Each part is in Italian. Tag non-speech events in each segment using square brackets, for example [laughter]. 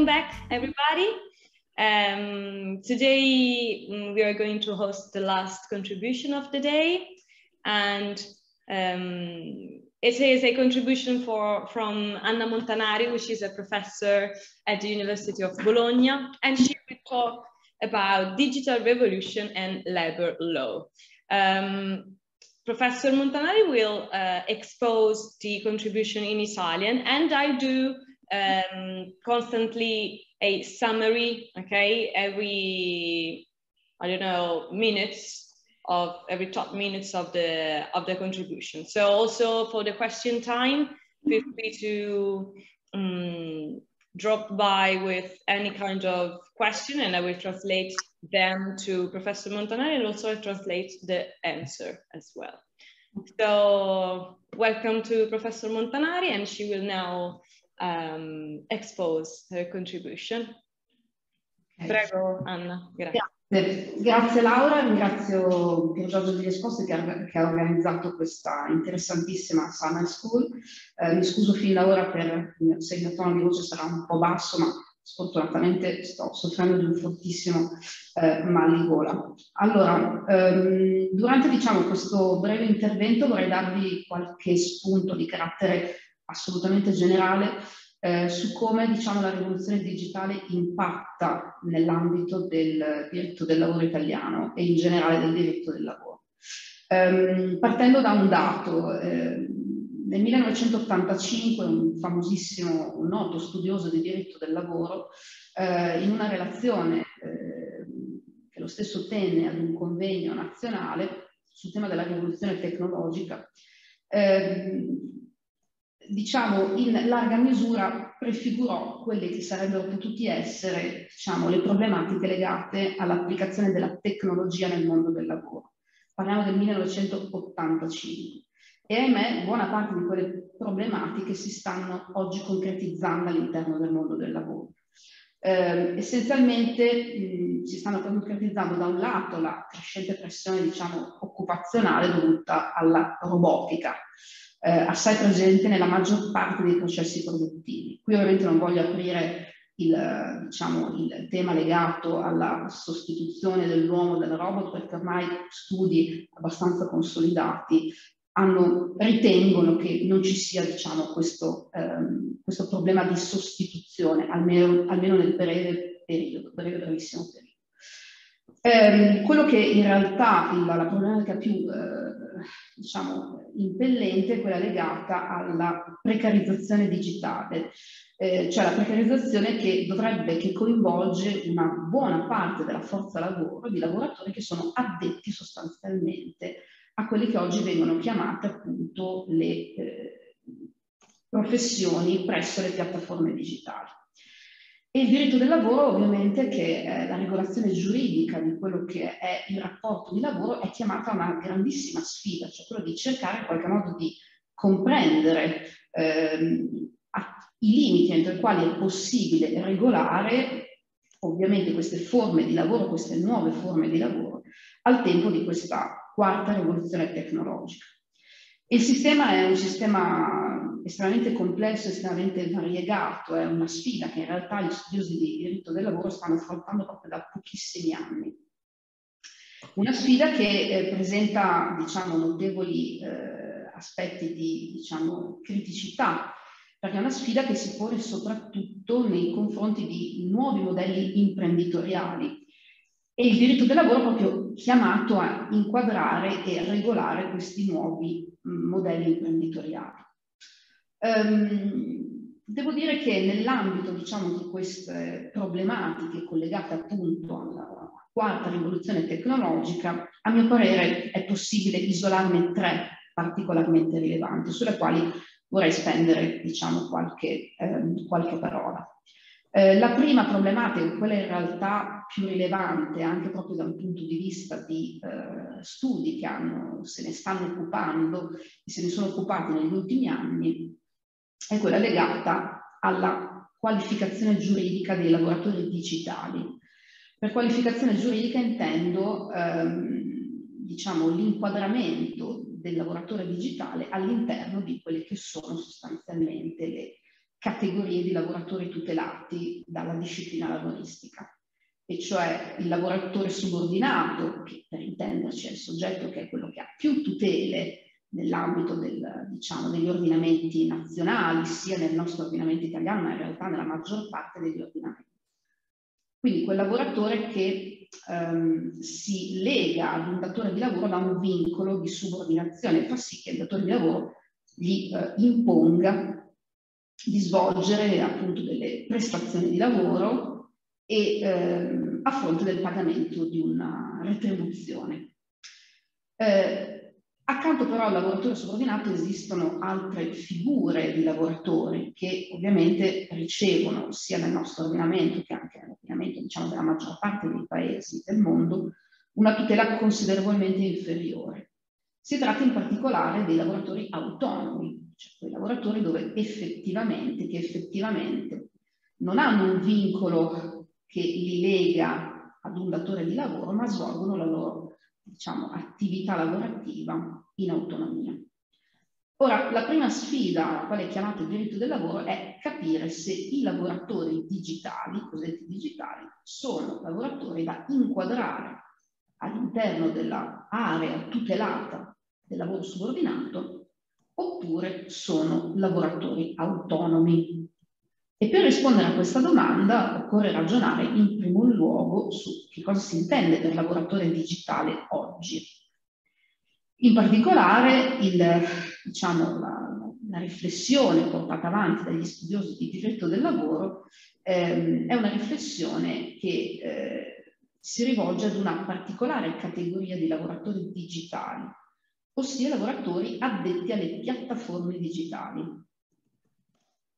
welcome back, everybody. Um, today mm, we are going to host the last contribution of the day, and um, it is a contribution for, from Anna Montanari, which is a professor at the University of Bologna, and she will talk about digital revolution and labor law. Um, Professor Montanari will uh, expose the contribution in Italian, and I do um, constantly a summary, okay, every, I don't know, minutes of every top minutes of the of the contribution. So also for the question time, feel free to um, drop by with any kind of question and I will translate them to Professor Montanari and also translate the answer as well. So welcome to Professor Montanari and she will now um, expose her contribution. Prego Anna, grazie. Grazie, grazie Laura, ringrazio Pier Giorgio Di Esposti che, che, ha organizzato questa interessantissima Summer School. Eh, mi scuso fin da ora per se il mio tono di voce sarà un po' basso, ma sfortunatamente sto soffrendo di un fortissimo eh, mal di gola. Allora, ehm, durante diciamo, questo breve intervento vorrei darvi qualche spunto di carattere assolutamente generale eh, su come diciamo, la rivoluzione digitale impatta nell'ambito del diritto del lavoro italiano e in generale del diritto del lavoro. Ehm, partendo da un dato, eh, nel 1985 un famosissimo, un noto studioso di diritto del lavoro, eh, in una relazione eh, che lo stesso tenne ad un convegno nazionale sul tema della rivoluzione tecnologica, eh, diciamo in larga misura prefigurò quelle che sarebbero potuti essere diciamo, le problematiche legate all'applicazione della tecnologia nel mondo del lavoro. Parliamo del 1985. E ahimè, buona parte di quelle problematiche si stanno oggi concretizzando all'interno del mondo del lavoro. Eh, essenzialmente mh, si stanno concretizzando da un lato la crescente pressione diciamo, occupazionale dovuta alla robotica, eh, assai presente nella maggior parte dei processi produttivi. Qui ovviamente non voglio aprire il, diciamo, il tema legato alla sostituzione dell'uomo dal robot perché ormai studi abbastanza consolidati hanno, ritengono che non ci sia diciamo, questo, ehm, questo, problema di sostituzione, almeno, almeno nel breve periodo, breve brevissimo periodo. Eh, quello che in realtà la, la problematica più eh, diciamo, impellente quella legata alla precarizzazione digitale, eh, cioè la precarizzazione che dovrebbe, che coinvolge una buona parte della forza lavoro di lavoratori che sono addetti sostanzialmente a quelle che oggi vengono chiamate appunto le eh, professioni presso le piattaforme digitali. E il diritto del lavoro ovviamente che è la regolazione giuridica di quello che è il rapporto di lavoro è chiamata a una grandissima sfida, cioè quello di cercare in qualche modo di comprendere ehm, i limiti entro i quali è possibile regolare ovviamente queste forme di lavoro, queste nuove forme di lavoro, al tempo di questa quarta rivoluzione tecnologica. Il sistema è un sistema estremamente complesso, estremamente variegato, è una sfida che in realtà gli studiosi di diritto del lavoro stanno affrontando proprio da pochissimi anni. Una sfida che eh, presenta diciamo, notevoli eh, aspetti di diciamo, criticità, perché è una sfida che si pone soprattutto nei confronti di nuovi modelli imprenditoriali e il diritto del lavoro è proprio chiamato a inquadrare e regolare questi nuovi mm, modelli imprenditoriali. Um, devo dire che nell'ambito diciamo, di queste problematiche collegate appunto alla quarta rivoluzione tecnologica, a mio parere è possibile isolarne tre particolarmente rilevanti, sulle quali vorrei spendere diciamo, qualche, ehm, qualche parola. Eh, la prima problematica, quella in realtà più rilevante anche proprio da un punto di vista di eh, studi che hanno, se ne stanno occupando e se ne sono occupati negli ultimi anni, è quella legata alla qualificazione giuridica dei lavoratori digitali. Per qualificazione giuridica intendo ehm, diciamo, l'inquadramento del lavoratore digitale all'interno di quelle che sono sostanzialmente le categorie di lavoratori tutelati dalla disciplina lavoristica, e cioè il lavoratore subordinato, che per intenderci è il soggetto che è quello che ha più tutele nell'ambito del, diciamo, degli ordinamenti nazionali, sia nel nostro ordinamento italiano, ma in realtà nella maggior parte degli ordinamenti. Quindi quel lavoratore che ehm, si lega ad un datore di lavoro da un vincolo di subordinazione, fa sì che il datore di lavoro gli eh, imponga di svolgere appunto delle prestazioni di lavoro e ehm, a fronte del pagamento di una retribuzione. Eh, Accanto però al lavoratore subordinato esistono altre figure di lavoratori che ovviamente ricevono sia nel nostro ordinamento che anche nell'ordinamento diciamo, della maggior parte dei paesi del mondo una tutela considerevolmente inferiore. Si tratta in particolare dei lavoratori autonomi, cioè quei lavoratori dove effettivamente, che effettivamente non hanno un vincolo che li lega ad un datore di lavoro, ma svolgono la loro diciamo, attività lavorativa in autonomia. Ora, la prima sfida alla quale è chiamato il diritto del lavoro è capire se i lavoratori digitali, cosiddetti digitali, sono lavoratori da inquadrare all'interno dell'area tutelata del lavoro subordinato oppure sono lavoratori autonomi. E per rispondere a questa domanda occorre ragionare in primo luogo su che cosa si intende per lavoratore digitale oggi. In particolare il, diciamo, la, la, riflessione portata avanti dagli studiosi di diritto del lavoro ehm, è una riflessione che eh, si rivolge ad una particolare categoria di lavoratori digitali, ossia lavoratori addetti alle piattaforme digitali.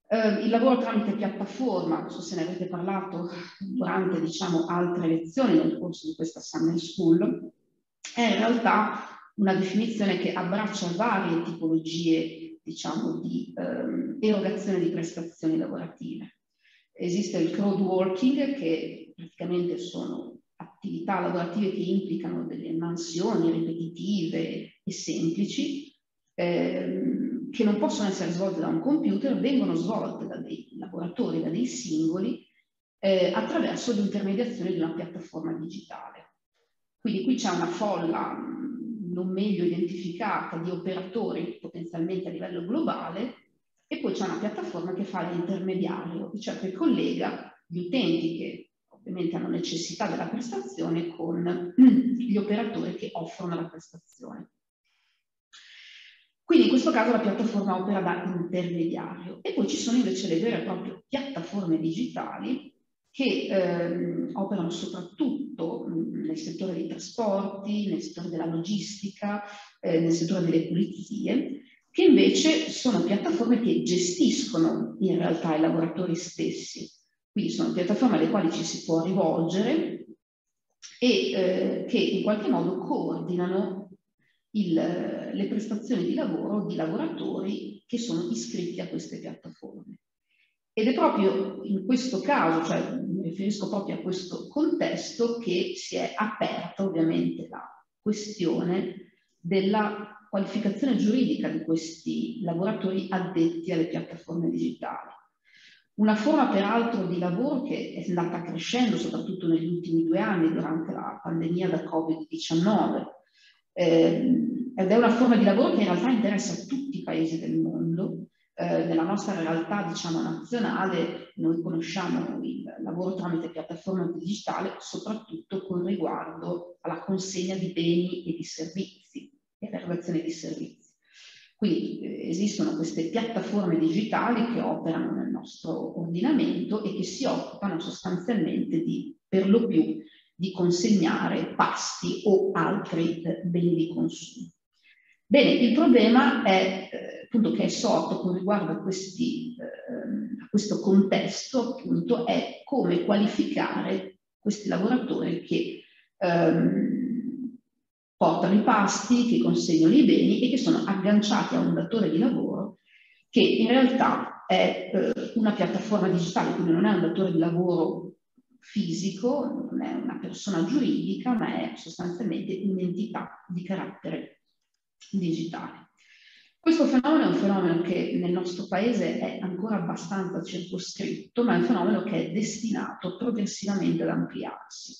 Eh, il lavoro tramite piattaforma, non so se ne avete parlato durante diciamo, altre lezioni nel corso di questa Summer School, è in realtà una definizione che abbraccia varie tipologie diciamo, di ehm, erogazione di prestazioni lavorative. Esiste il crowd working che praticamente sono attività lavorative che implicano delle mansioni ripetitive e semplici, ehm, che non possono essere svolte da un computer, vengono svolte da dei lavoratori, da dei singoli, eh, attraverso l'intermediazione di una piattaforma digitale. Quindi qui c'è una folla non meglio identificata di operatori potenzialmente a livello globale e poi c'è una piattaforma che fa l'intermediario, cioè che collega gli utenti che ovviamente hanno necessità della prestazione con [clears throat] gli operatori che offrono la prestazione. Quindi in questo caso la piattaforma opera da intermediario e poi ci sono invece le vere e proprie piattaforme digitali che ehm, operano soprattutto nel settore dei trasporti, nel settore della logistica, eh, nel settore delle pulizie, che invece sono piattaforme che gestiscono in realtà i lavoratori stessi. Quindi sono piattaforme alle quali ci si può rivolgere e eh, che in qualche modo coordinano il, le prestazioni di lavoro di lavoratori che sono iscritti a queste piattaforme. Ed è proprio in questo caso, cioè mi riferisco proprio a questo contesto, che si è aperta ovviamente la questione della qualificazione giuridica di questi lavoratori addetti alle piattaforme digitali. Una forma peraltro di lavoro che è andata crescendo soprattutto negli ultimi due anni durante la pandemia da Covid-19, eh, ed è una forma di lavoro che in realtà interessa tutti i paesi del mondo. Eh, nella nostra realtà, diciamo, nazionale, noi conosciamo il lavoro tramite piattaforma digitale soprattutto con riguardo alla consegna di beni e di servizi e all'erogazione di servizi. Quindi eh, esistono queste piattaforme digitali che operano nel nostro ordinamento e che si occupano sostanzialmente di, per lo più, di consegnare pasti o altri eh, beni di consumo. Bene, il problema è eh, appunto che è sorto con riguardo a, questi, eh, a questo contesto, appunto, è come qualificare questi lavoratori che ehm, portano i pasti, che consegnano i beni e che sono agganciati a un datore di lavoro che in realtà è eh, una piattaforma digitale, quindi non è un datore di lavoro fisico, non è una persona giuridica, ma è sostanzialmente un'entità di carattere digitale. Questo fenomeno è un fenomeno che nel nostro paese è ancora abbastanza circoscritto, ma è un fenomeno che è destinato progressivamente ad ampliarsi.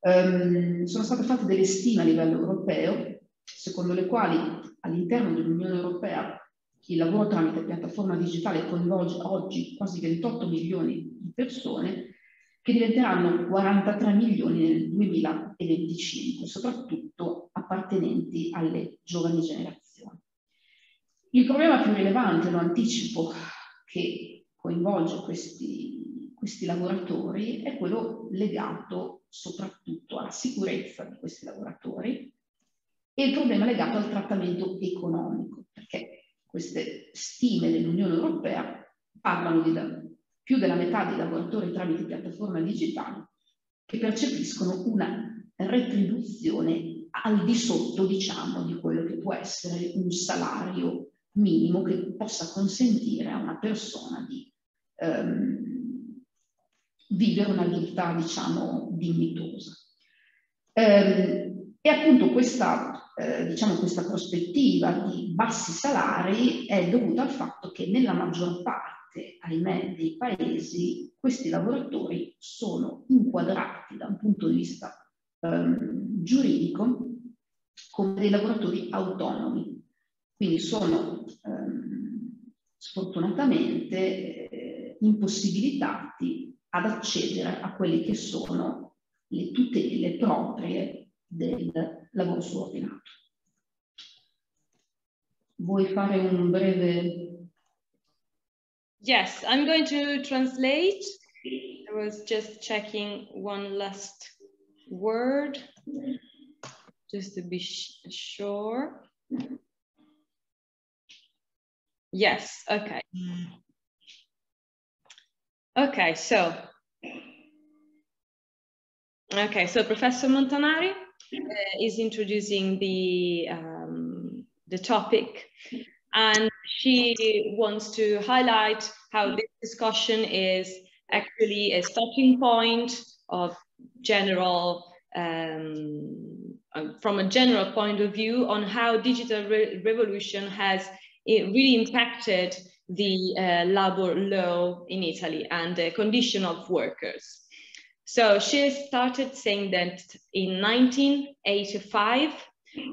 Um, sono state fatte delle stime a livello europeo, secondo le quali all'interno dell'Unione Europea il lavoro tramite piattaforma digitale coinvolge oggi quasi 28 milioni di persone che diventeranno 43 milioni nel 2025, soprattutto appartenenti alle giovani generazioni. Il problema più rilevante, lo anticipo, che coinvolge questi, questi lavoratori è quello legato soprattutto alla sicurezza di questi lavoratori e il problema legato al trattamento economico, perché queste stime dell'Unione Europea parlano di più della metà dei lavoratori tramite piattaforme digitali che percepiscono una retribuzione al di sotto, diciamo, di quello che può essere un salario minimo che possa consentire a una persona di ehm, vivere una vita, diciamo, dignitosa. Ehm, e appunto questa, eh, diciamo, questa prospettiva di bassi salari è dovuta al fatto che nella maggior parte, ahimè, dei paesi questi lavoratori sono inquadrati da un punto di vista ehm, giuridico come dei lavoratori autonomi, quindi sono ehm, sfortunatamente eh, impossibilitati ad accedere a quelle che sono le tutele proprie del lavoro subordinato. Vuoi fare un breve... Yes, I'm going to translate. I was just checking one last word, just to be sure. Yes, okay. Okay, so, okay, so Professor Montanari uh, is introducing the, um, the topic and she wants to highlight how this discussion is actually a starting point of general um, uh, from a general point of view on how digital re revolution has it really impacted the uh, labor law in Italy and the condition of workers. So she started saying that in 1985,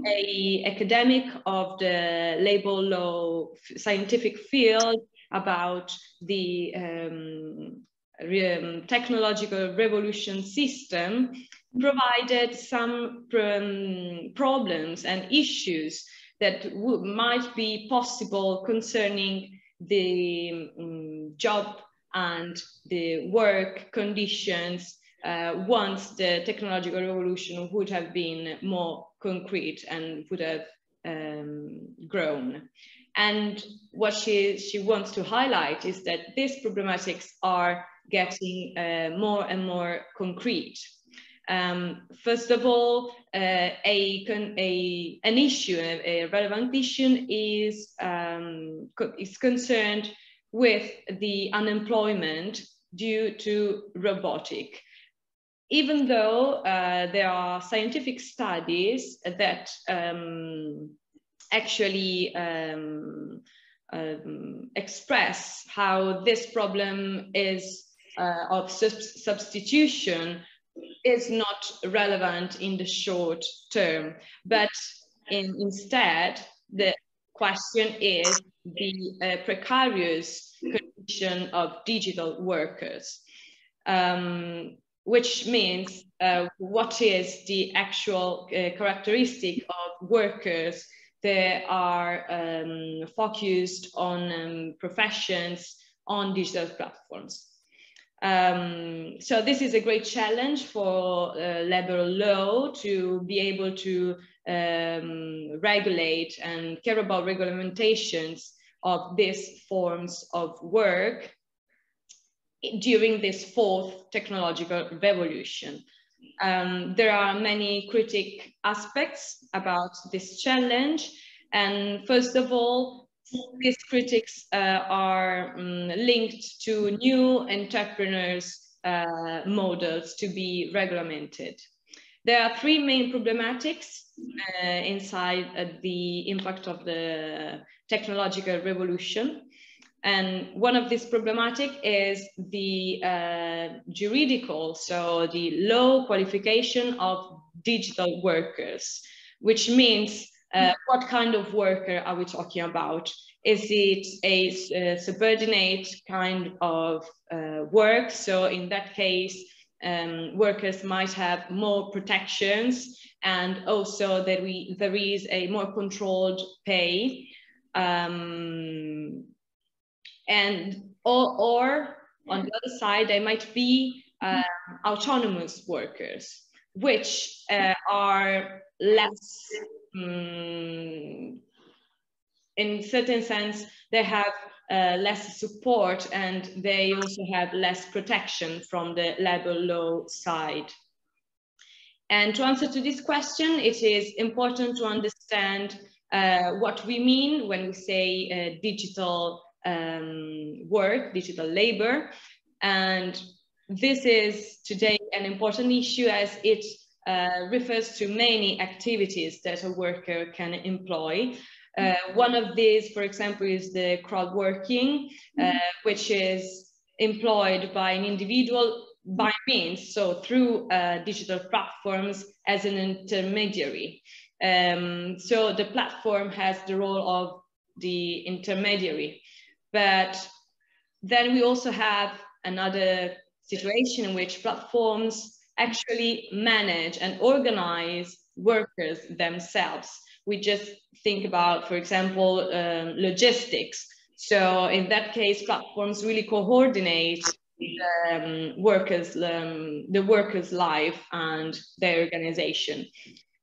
a academic of the labor law scientific field about the um, re technological revolution system provided some um, problems and issues that might be possible concerning the um, job and the work conditions uh, once the technological revolution would have been more concrete and would have um, grown. And what she, she wants to highlight is that these problematics are getting uh, more and more concrete. Um, first of all, uh, a, a, an issue, a, a relevant issue is, um, is concerned with the unemployment due to robotic. Even though uh, there are scientific studies that um, actually um, um, express how this problem is uh, of sub substitution is not relevant in the short term, but in, instead the question is the uh, precarious condition of digital workers, um, which means uh, what is the actual uh, characteristic of workers that are um, focused on um, professions on digital platforms. Um, so this is a great challenge for uh, labor law to be able to um, regulate and care about regulations of these forms of work during this fourth technological revolution. Um, there are many critic aspects about this challenge. And first of all, these critics uh, are um, linked to new entrepreneurs uh, models to be regulated. There are three main problematics uh, inside uh, the impact of the technological revolution. And one of these problematic is the uh, juridical, so the low qualification of digital workers, which means uh, what kind of worker are we talking about? Is it a, subordinate kind of uh, work? So in that case, um, workers might have more protections and also that we there is a more controlled pay um, and or, or, on the other side they might be um, autonomous workers which uh, are less um, in certain sense they have uh, less support and they also have less protection from the labor law side. And to answer to this question, it is important to understand uh, what we mean when we say uh, digital um, work, digital labor. And this is today an important issue as it uh, refers to many activities that a worker can employ. Uh, one of these, for example, is the crowd working, uh, which is employed by an individual by means, so through uh, digital platforms as an intermediary. Um, so the platform has the role of the intermediary. But then we also have another situation in which platforms actually manage and organize workers themselves. We just think about, for example, um, logistics. So in that case, platforms really coordinate um, workers, um, the workers' life and their organization.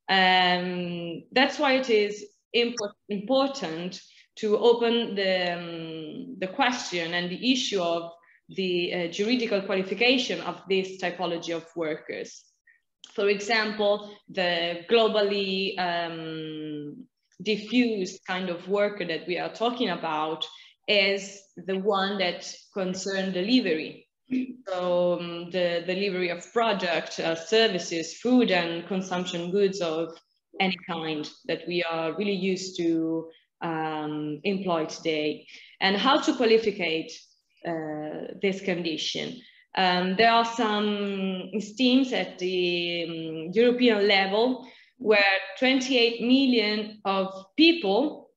Um, that's why it is import important to open the, um, the question and the issue of the uh, juridical qualification of this typology of workers. For example, the globally um, diffused kind of worker that we are talking about is the one that concern delivery. So um, the delivery of product, uh, services, food and consumption goods of any kind that we are really used to um, employ today. And how to qualificate this condition. Um, there are some schemes at the um, European level where 28 million of people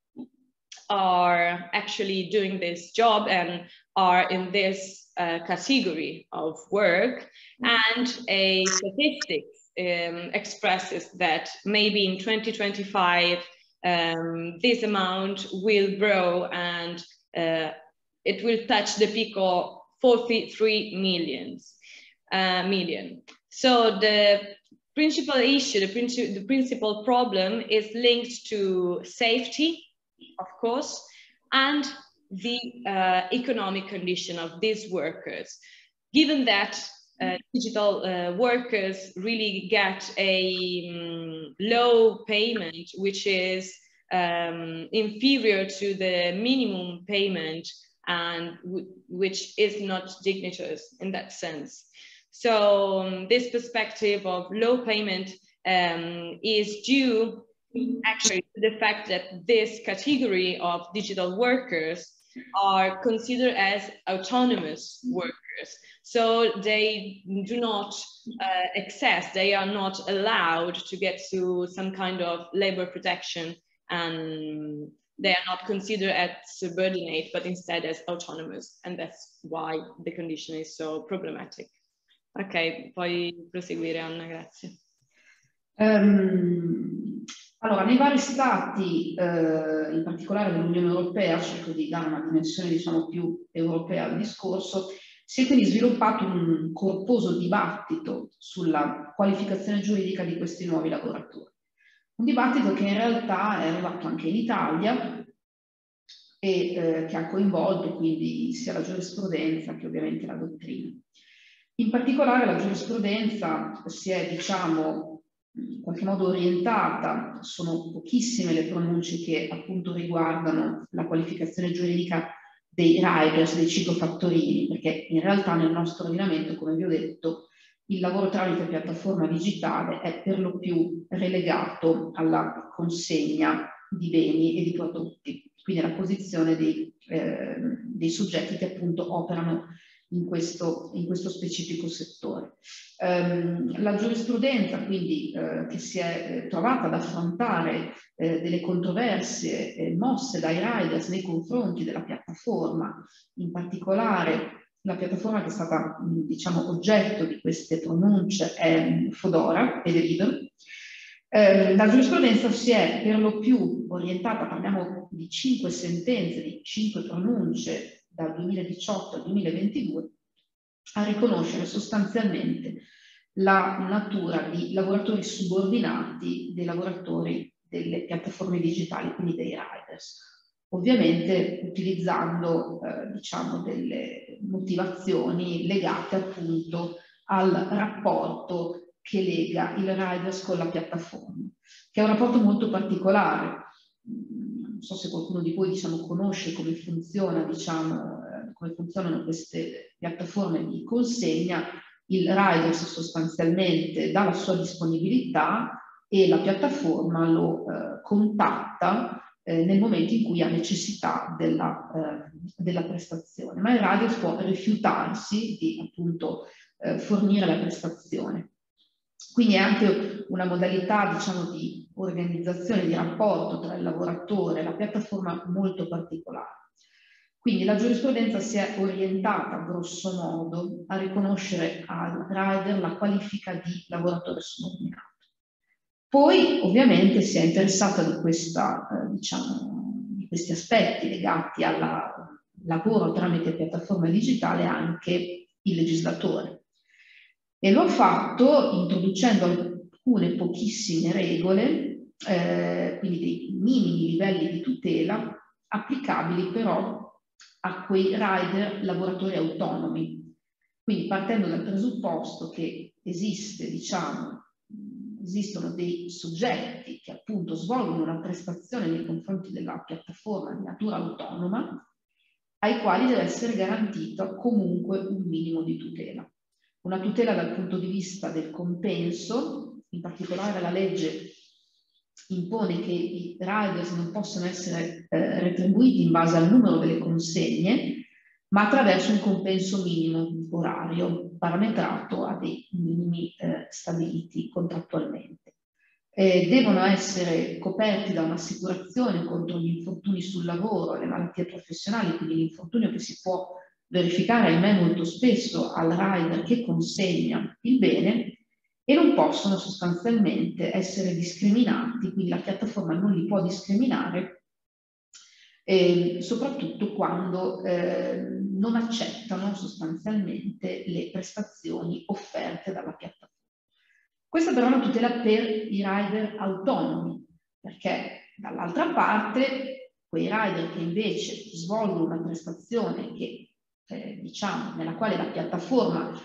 are actually doing this job and are in this uh, category of work. And a statistic um, expresses that maybe in 2025, um, this amount will grow and uh, it will touch the peak of 43 millions, uh, million. So the principal issue, the, princi the principal problem is linked to safety, of course, and the uh, economic condition of these workers. Given that uh, digital uh, workers really get a um, low payment, which is um, inferior to the minimum payment and which is not dignitous in that sense. So um, this perspective of low payment um, is due actually to the fact that this category of digital workers are considered as autonomous workers. So they do not uh, access, they are not allowed to get to some kind of labor protection and they are not considered as subordinate, but instead as autonomous. And that's why the condition is so problematic. Ok, puoi proseguire Anna, grazie. Um, allora, nei vari stati, eh, in particolare dell'Unione Europea, cerco di dare una dimensione diciamo più europea al discorso, si è quindi sviluppato un corposo dibattito sulla qualificazione giuridica di questi nuovi lavoratori. Un dibattito che in realtà è arrivato anche in Italia e eh, che ha coinvolto quindi sia la giurisprudenza che ovviamente la dottrina. In particolare la giurisprudenza si è, diciamo, in qualche modo orientata, sono pochissime le pronunce che appunto riguardano la qualificazione giuridica dei riders, dei ciclofattorini, perché in realtà nel nostro ordinamento, come vi ho detto, il lavoro tramite piattaforma digitale è per lo più relegato alla consegna di beni e di prodotti, quindi alla posizione dei, eh, dei soggetti che appunto operano in questo, in questo specifico settore. Um, la giurisprudenza quindi eh, che si è eh, trovata ad affrontare eh, delle controversie eh, mosse dai riders nei confronti della piattaforma, in particolare la piattaforma che è stata diciamo, oggetto di queste pronunce è Fodora è libero. Eh, la giurisprudenza si è per lo più orientata, parliamo di cinque sentenze, di cinque pronunce dal 2018 al 2022, a riconoscere sostanzialmente la natura di lavoratori subordinati dei lavoratori delle piattaforme digitali, quindi dei riders ovviamente utilizzando eh, diciamo delle motivazioni legate appunto al rapporto che lega il riders con la piattaforma, che è un rapporto molto particolare. Non so se qualcuno di voi diciamo, conosce come funziona, diciamo, eh, come funzionano queste piattaforme di consegna. Il riders sostanzialmente dà la sua disponibilità e la piattaforma lo eh, contatta eh, nel momento in cui ha necessità della, eh, della prestazione, ma il radio può rifiutarsi di appunto eh, fornire la prestazione. Quindi è anche una modalità diciamo, di organizzazione, di rapporto tra il lavoratore e la piattaforma molto particolare. Quindi la giurisprudenza si è orientata, grosso modo, a riconoscere al rider la qualifica di lavoratore subordinato. Poi ovviamente si è interessata di, questa, eh, diciamo, di questi aspetti legati al lavoro tramite piattaforma digitale anche il legislatore e lo ha fatto introducendo alcune pochissime regole, eh, quindi dei minimi livelli di tutela applicabili però a quei rider lavoratori autonomi. Quindi partendo dal presupposto che esiste, diciamo, esistono dei soggetti che appunto svolgono una prestazione nei confronti della piattaforma di natura autonoma, ai quali deve essere garantito comunque un minimo di tutela. Una tutela dal punto di vista del compenso, in particolare la legge impone che i riders non possono essere eh, retribuiti in base al numero delle consegne, ma attraverso un compenso minimo orario parametrato a dei minimi eh, stabiliti contrattualmente. Eh, devono essere coperti da un'assicurazione contro gli infortuni sul lavoro, le malattie professionali, quindi l'infortunio che si può verificare, ahimè, molto spesso al rider che consegna il bene e non possono sostanzialmente essere discriminati, quindi la piattaforma non li può discriminare eh, soprattutto quando eh, non accettano sostanzialmente le prestazioni offerte dalla piattaforma. Questa però è una tutela per i rider autonomi, perché dall'altra parte quei rider che invece svolgono una prestazione che, eh, diciamo, nella quale la piattaforma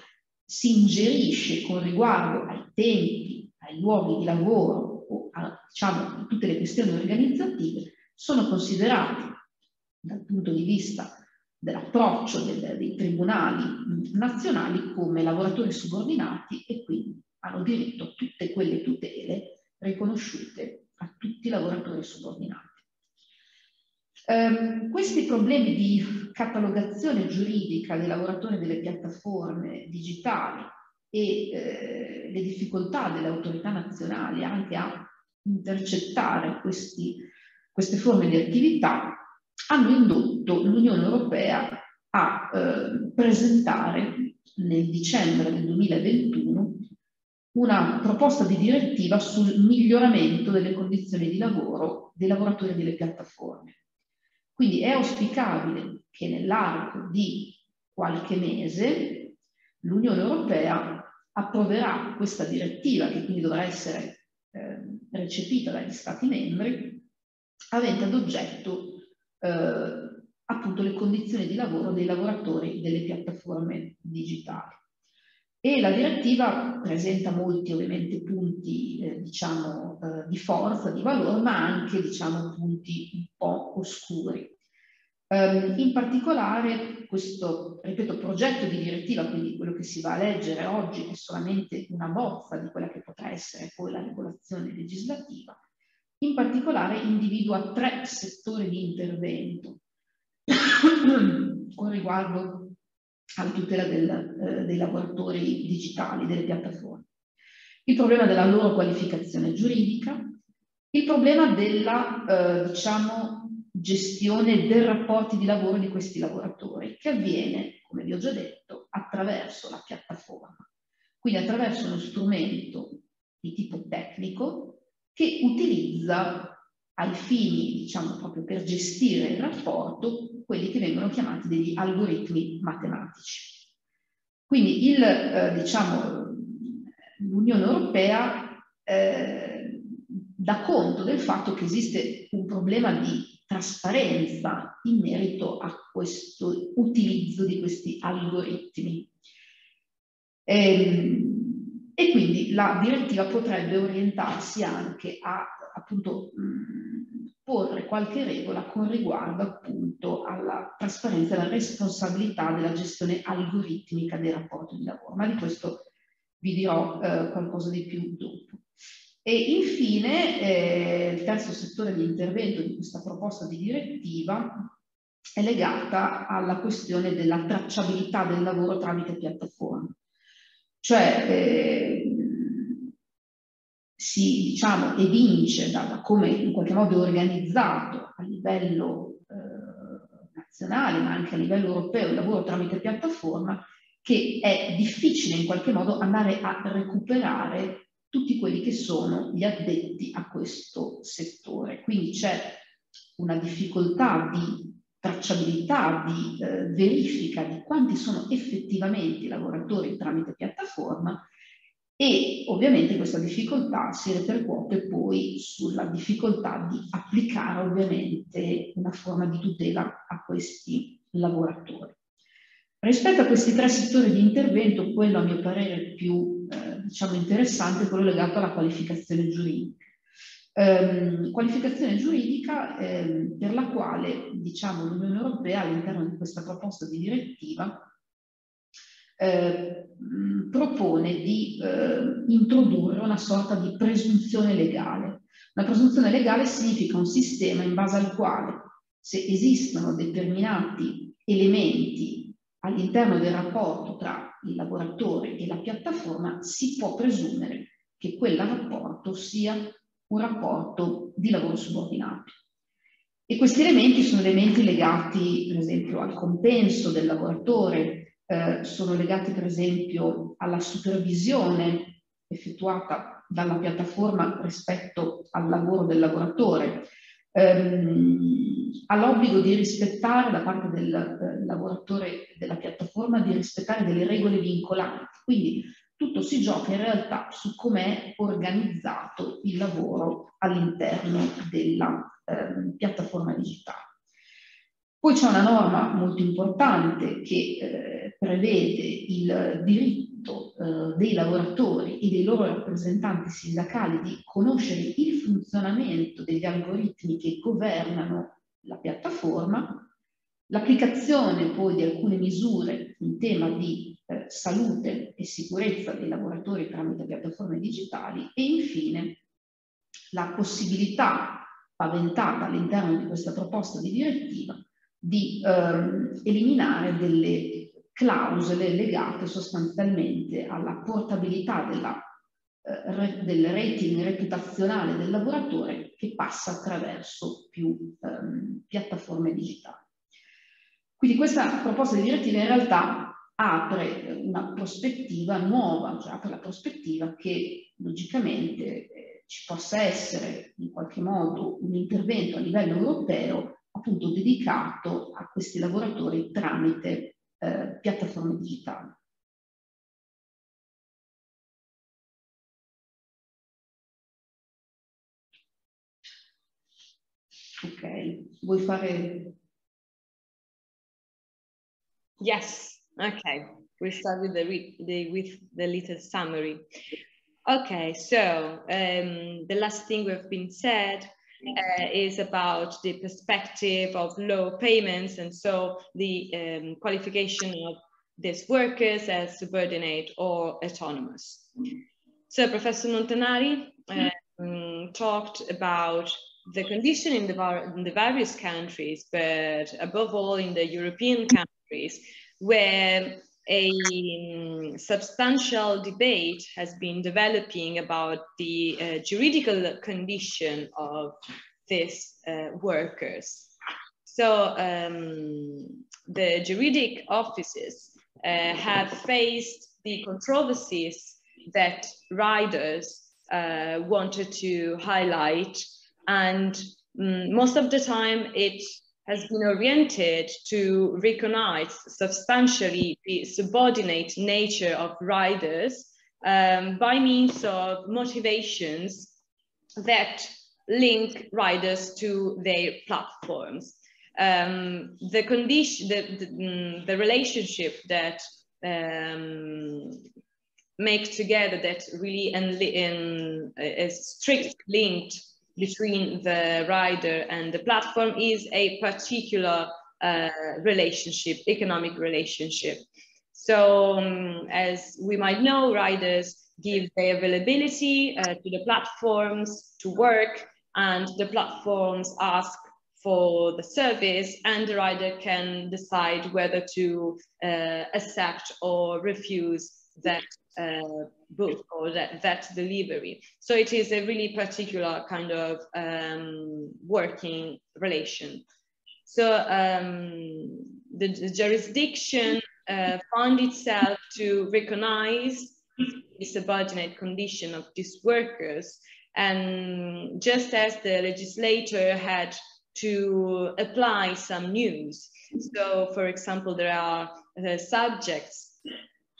si ingerisce con riguardo ai tempi, ai luoghi di lavoro o a, diciamo, tutte le questioni organizzative, sono considerati dal punto di vista dell'approccio del, dei tribunali nazionali come lavoratori subordinati e quindi hanno diritto a tutte quelle tutele riconosciute a tutti i lavoratori subordinati. Um, questi problemi di catalogazione giuridica dei lavoratori delle piattaforme digitali e eh, le difficoltà delle autorità nazionali anche a intercettare questi, queste forme di attività hanno indotto l'Unione Europea a eh, presentare nel dicembre del 2021 una proposta di direttiva sul miglioramento delle condizioni di lavoro dei lavoratori delle piattaforme. Quindi è auspicabile che nell'arco di qualche mese l'Unione Europea approverà questa direttiva, che quindi dovrà essere eh, recepita dagli Stati membri, avente ad oggetto eh, appunto le condizioni di lavoro dei lavoratori delle piattaforme digitali. E la direttiva presenta molti ovviamente punti eh, diciamo eh, di forza, di valore, ma anche diciamo punti un po' oscuri. Um, in particolare questo, ripeto, progetto di direttiva, quindi quello che si va a leggere oggi è solamente una bozza di quella che potrà essere poi la regolazione legislativa, in particolare individua tre settori di intervento [coughs] con riguardo alla tutela del, eh, dei lavoratori digitali, delle piattaforme. Il problema della loro qualificazione giuridica, il problema della, eh, diciamo, gestione dei rapporti di lavoro di questi lavoratori, che avviene, come vi ho già detto, attraverso la piattaforma, quindi attraverso uno strumento di tipo tecnico che utilizza ai fini, diciamo, proprio per gestire il rapporto, quelli che vengono chiamati degli algoritmi matematici. Quindi il, eh, diciamo, l'Unione Europea eh, dà conto del fatto che esiste un problema di trasparenza in merito a questo utilizzo di questi algoritmi. E, ehm, e quindi la direttiva potrebbe orientarsi anche a appunto mh, porre qualche regola con riguardo appunto alla trasparenza e alla responsabilità della gestione algoritmica dei rapporti di lavoro, ma di questo vi dirò eh, qualcosa di più dopo. E infine eh, il terzo settore di intervento di questa proposta di direttiva è legata alla questione della tracciabilità del lavoro tramite piattaforme. Cioè eh, si diciamo, evince da, come in qualche modo è organizzato a livello eh, nazionale ma anche a livello europeo il lavoro tramite piattaforma che è difficile in qualche modo andare a recuperare tutti quelli che sono gli addetti a questo settore. Quindi c'è una difficoltà di tracciabilità, di eh, verifica di quanti sono effettivamente i lavoratori tramite piattaforma e ovviamente questa difficoltà si ripercuote poi sulla difficoltà di applicare ovviamente una forma di tutela a questi lavoratori. Rispetto a questi tre settori di intervento, quello a mio parere più eh, diciamo interessante è quello legato alla qualificazione giuridica. Eh, qualificazione giuridica eh, per la quale diciamo, l'Unione Europea all'interno di questa proposta di direttiva eh, propone di eh, introdurre una sorta di presunzione legale. Una presunzione legale significa un sistema in base al quale se esistono determinati elementi all'interno del rapporto tra il lavoratore e la piattaforma si può presumere che quel rapporto sia un rapporto di lavoro subordinato. E questi elementi sono elementi legati, per esempio, al compenso del lavoratore, eh, sono legati, per esempio, alla supervisione effettuata dalla piattaforma rispetto al lavoro del lavoratore, ehm, ha l'obbligo di rispettare da parte del eh, lavoratore della piattaforma di rispettare delle regole vincolanti. Quindi tutto si gioca in realtà su com'è organizzato il lavoro all'interno della eh, piattaforma digitale. Poi c'è una norma molto importante che eh, prevede il diritto eh, dei lavoratori e dei loro rappresentanti sindacali di conoscere il funzionamento degli algoritmi che governano la piattaforma, l'applicazione poi di alcune misure in tema di eh, salute e sicurezza dei lavoratori tramite piattaforme digitali e infine la possibilità paventata all'interno di questa proposta di direttiva di ehm, eliminare delle clausole legate sostanzialmente alla portabilità della, eh, del rating reputazionale del lavoratore che passa attraverso più ehm, piattaforme digitali. Quindi questa proposta di direttiva in realtà apre una prospettiva nuova, cioè apre la prospettiva che logicamente eh, ci possa essere in qualche modo un intervento a livello europeo appunto dedicato a questi lavoratori tramite eh, piattaforme digitali. Ok, vuoi fare... Yes, okay. We start with the, the, with the little summary. Okay, so um, the last thing we've been said uh, is about the perspective of low payments and so the um, qualification of these workers as subordinate or autonomous. So Professor Montanari um, talked about the condition in the, in the various countries, but above all in the European countries, where a um, substantial debate has been developing about the uh, juridical condition of these uh, workers. So um, the juridic offices uh, have faced the controversies that riders uh, wanted to highlight and um, most of the time it has been oriented to recognize substantially the subordinate nature of riders um, by means of motivations that link riders to their platforms. Um, the condition, the, the, mm, the relationship that um, make together that really in, in, is strict linked between the rider and the platform is a particular uh, relationship, economic relationship. So um, as we might know, riders give their availability uh, to the platforms to work and the platforms ask for the service and the rider can decide whether to uh, accept or refuse that uh, book or that, that delivery. So it is a really particular kind of um, working relation. So um, the, the, jurisdiction uh, found itself to recognize the subordinate condition of these workers. And just as the legislator had to apply some news. So for example, there are uh, subjects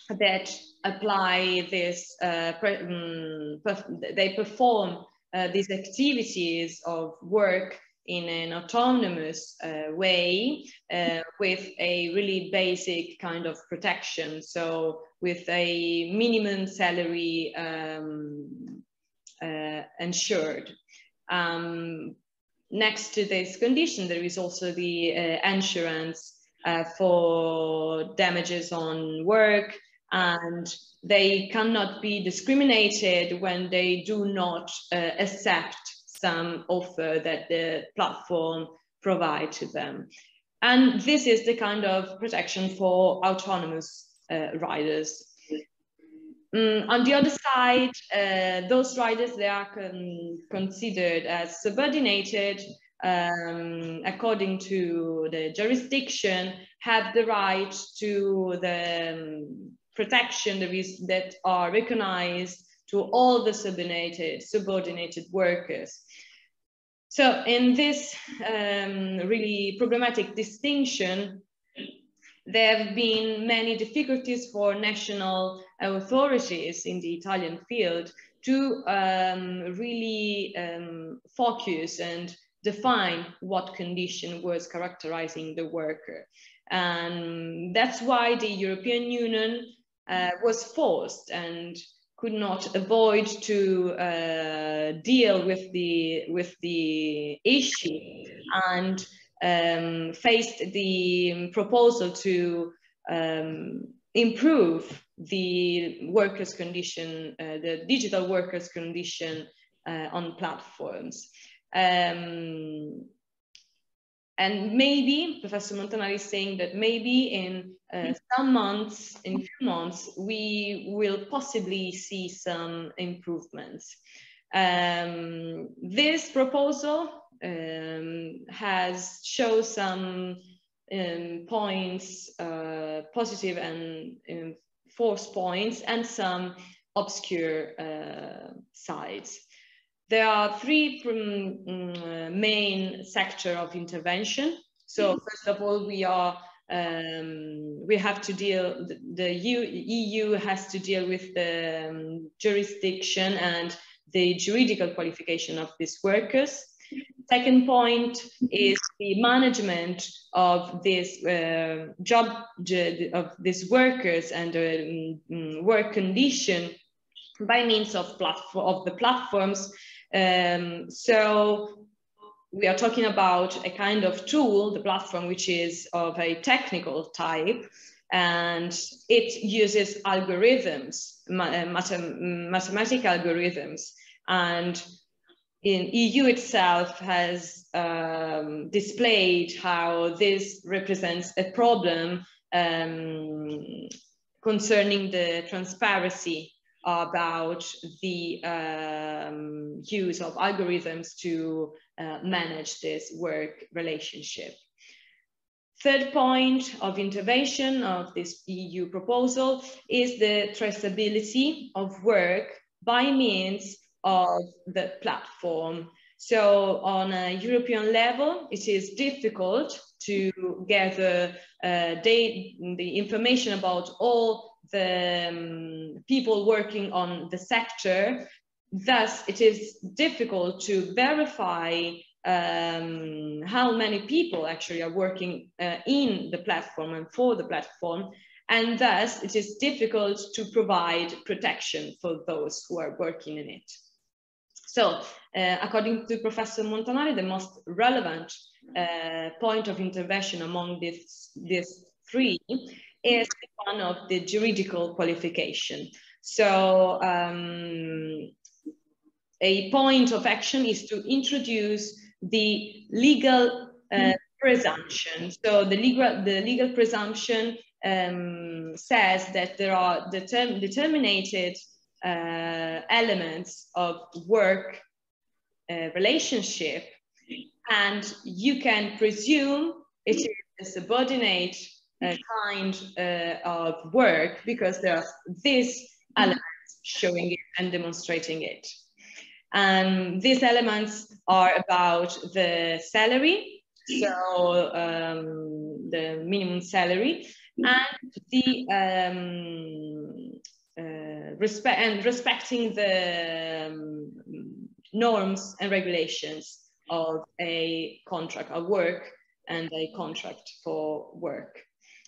that apply this, uh, um, they perform uh, these activities of work in an autonomous uh, way uh, with a really basic kind of protection. So with a minimum salary um, uh, ensured. Um, next to this condition, there is also the uh, insurance for damages on work, and they cannot be discriminated when they do not uh, accept some offer that the platform provide to them. And this is the kind of protection for autonomous uh, riders. Mm, on the other side, uh, those riders, they are con considered as subordinated um, according to the jurisdiction, have the right to the um, protection that, is, that are recognized to all the subordinated, subordinated workers. So in this um, really problematic distinction, there have been many difficulties for national authorities in the Italian field to um, really um, focus and define what condition was characterizing the worker. And that's why the European Union uh, was forced and could not avoid to uh, deal with the with the issue and um, faced the proposal to um, improve the workers' condition, uh, the digital workers' condition uh, on platforms. Um, and maybe Professor Montanari is saying that maybe in uh, some months, in few months, we will possibly see some improvements. Um, this proposal um, has shown some um, points, uh, positive and um, false points, and some obscure uh, sides. There are three um, main sector of intervention. So mm-hmm. first of all, we are um, we have to deal, the, EU, EU, has to deal with the um, jurisdiction and the juridical qualification of these workers. Second point is the management of this uh, job, of these workers and uh, work condition by means of, platform, of the platforms um, so we are talking about a kind of tool, the platform, which is of a technical type, and it uses algorithms, mathem mathematical algorithms. And in EU itself has um, displayed how this represents a problem um, concerning the transparency about the um, use of algorithms to uh, manage this work relationship. Third point of intervention of this EU proposal is the traceability of work by means of the platform. So on a European level, it is difficult to gather uh, the information about all the um, people working on the sector. Thus, it is difficult to verify um, how many people actually are working uh, in the platform and for the platform. And thus, it is difficult to provide protection for those who are working in it. So, uh, according to Professor Montanari, the most relevant uh, point of intervention among these, these three is one of the juridical qualification. So, um, a point of action is to introduce the legal uh, presumption. So the legal, the legal presumption um, says that there are determ determinated uh, elements of work uh, relationship and you can presume it is a subordinate uh, kind uh, of work because there are these elements showing it and demonstrating it. And these elements are about the salary, so um, the minimum salary, and the um, uh, respect and respecting the um, norms and regulations of a contract of work and a contract for work.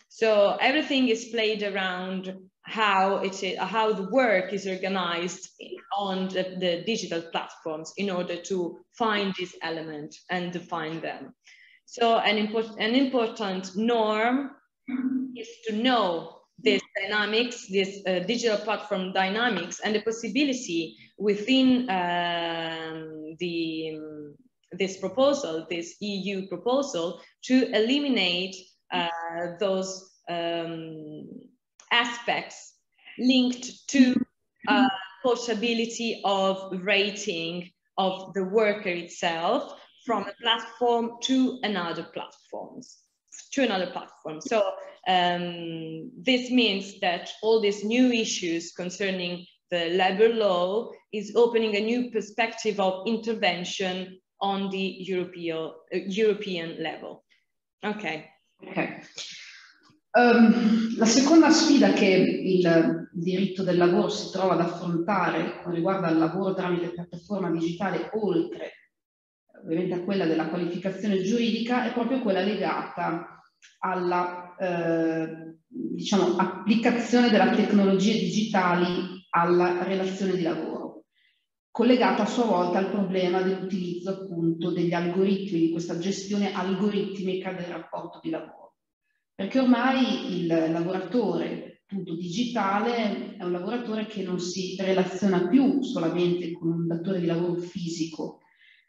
So everything is played around how it is, how the work is organized on the, the digital platforms in order to find this element and define them. So an, import, an important norm is to know this dynamics, this uh, digital platform dynamics and the possibility within um, the, this proposal, this EU proposal to eliminate uh, those um, aspects linked to uh, possibility of rating of the worker itself from a platform to another platforms to another platform. So um, this means that all these new issues concerning the labor law is opening a new perspective of intervention on the European, uh, European level. Okay. okay. Um, la seconda sfida che il diritto del lavoro si trova ad affrontare con riguardo al lavoro tramite piattaforma digitale, oltre ovviamente a quella della qualificazione giuridica, è proprio quella legata alla eh, diciamo, applicazione della tecnologie digitali alla relazione di lavoro, collegata a sua volta al problema dell'utilizzo appunto degli algoritmi, di questa gestione algoritmica del rapporto di lavoro perché ormai il lavoratore appunto digitale è un lavoratore che non si relaziona più solamente con un datore di lavoro fisico,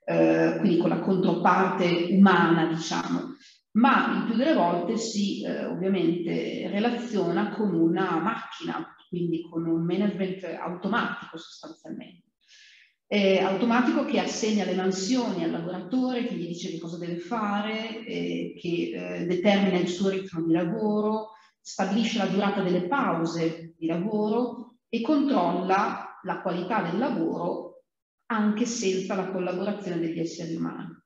eh, quindi con la controparte umana, diciamo, ma il più delle volte si eh, ovviamente relaziona con una macchina, quindi con un management automatico sostanzialmente eh, automatico che assegna le mansioni al lavoratore, che gli dice che cosa deve fare, eh, che eh, determina il suo ritmo di lavoro, stabilisce la durata delle pause di lavoro e controlla la qualità del lavoro anche senza la collaborazione degli esseri umani.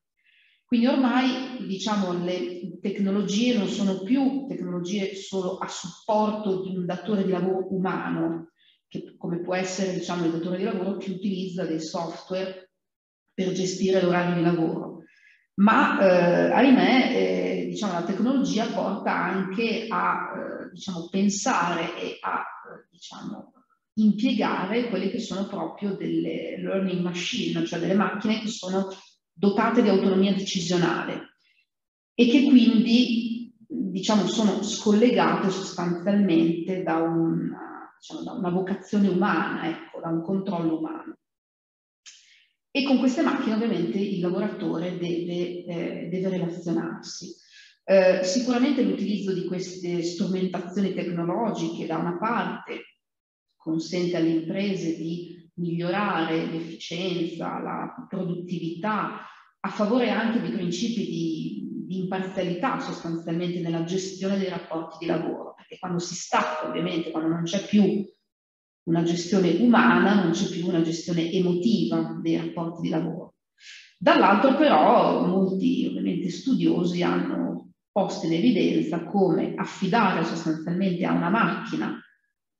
Quindi ormai diciamo, le tecnologie non sono più tecnologie solo a supporto di un datore di lavoro umano, che, come può essere diciamo, il datore di lavoro che utilizza dei software per gestire l'orario di lavoro. Ma eh, ahimè, eh, diciamo, la tecnologia porta anche a eh, diciamo, pensare e a diciamo, impiegare quelle che sono proprio delle learning machine, cioè delle macchine che sono dotate di autonomia decisionale e che quindi diciamo, sono scollegate sostanzialmente da una, diciamo, da una vocazione umana, ecco, da un controllo umano. E con queste macchine ovviamente il lavoratore deve, eh, deve relazionarsi. Eh, sicuramente l'utilizzo di queste strumentazioni tecnologiche da una parte consente alle imprese di migliorare l'efficienza, la produttività, a favore anche di principi di, di imparzialità sostanzialmente nella gestione dei rapporti di lavoro, perché quando si stacca ovviamente, quando non c'è più una gestione umana, non c'è più una gestione emotiva dei rapporti di lavoro. Dall'altro però molti ovviamente studiosi hanno posto in evidenza come affidare sostanzialmente a una macchina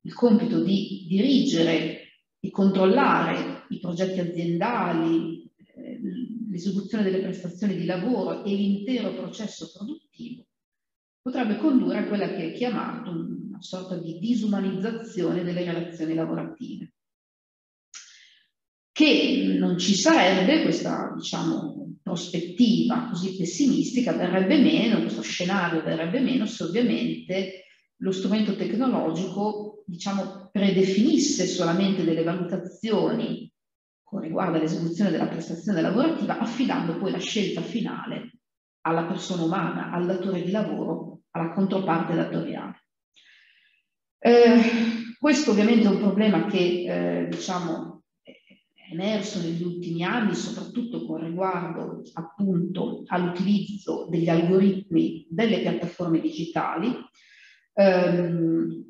il compito di dirigere e controllare i progetti aziendali, eh, l'esecuzione delle prestazioni di lavoro e l'intero processo produttivo potrebbe condurre a quella che è chiamata una sorta di disumanizzazione delle relazioni lavorative. Che non ci sarebbe questa, diciamo, prospettiva così pessimistica, verrebbe meno, questo scenario verrebbe meno se ovviamente lo strumento tecnologico, diciamo, predefinisse solamente delle valutazioni con riguardo all'esecuzione della prestazione lavorativa, affidando poi la scelta finale alla persona umana, al datore di lavoro, alla controparte datoriale. Eh, questo ovviamente è un problema che eh, diciamo, è emerso negli ultimi anni, soprattutto con riguardo appunto all'utilizzo degli algoritmi delle piattaforme digitali. Eh,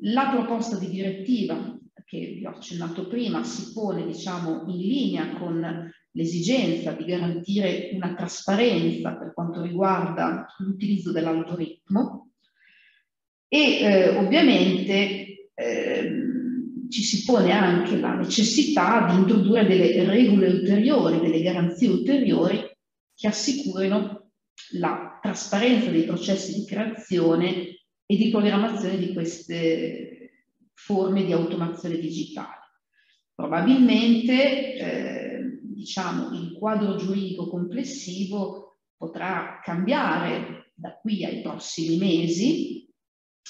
la proposta di direttiva che vi ho accennato prima si pone diciamo, in linea con l'esigenza di garantire una trasparenza per quanto riguarda l'utilizzo dell'algoritmo e eh, ovviamente eh, ci si pone anche la necessità di introdurre delle regole ulteriori, delle garanzie ulteriori che assicurino la trasparenza dei processi di creazione e di programmazione di queste forme di automazione digitale. Probabilmente eh, diciamo, il quadro giuridico complessivo potrà cambiare da qui ai prossimi mesi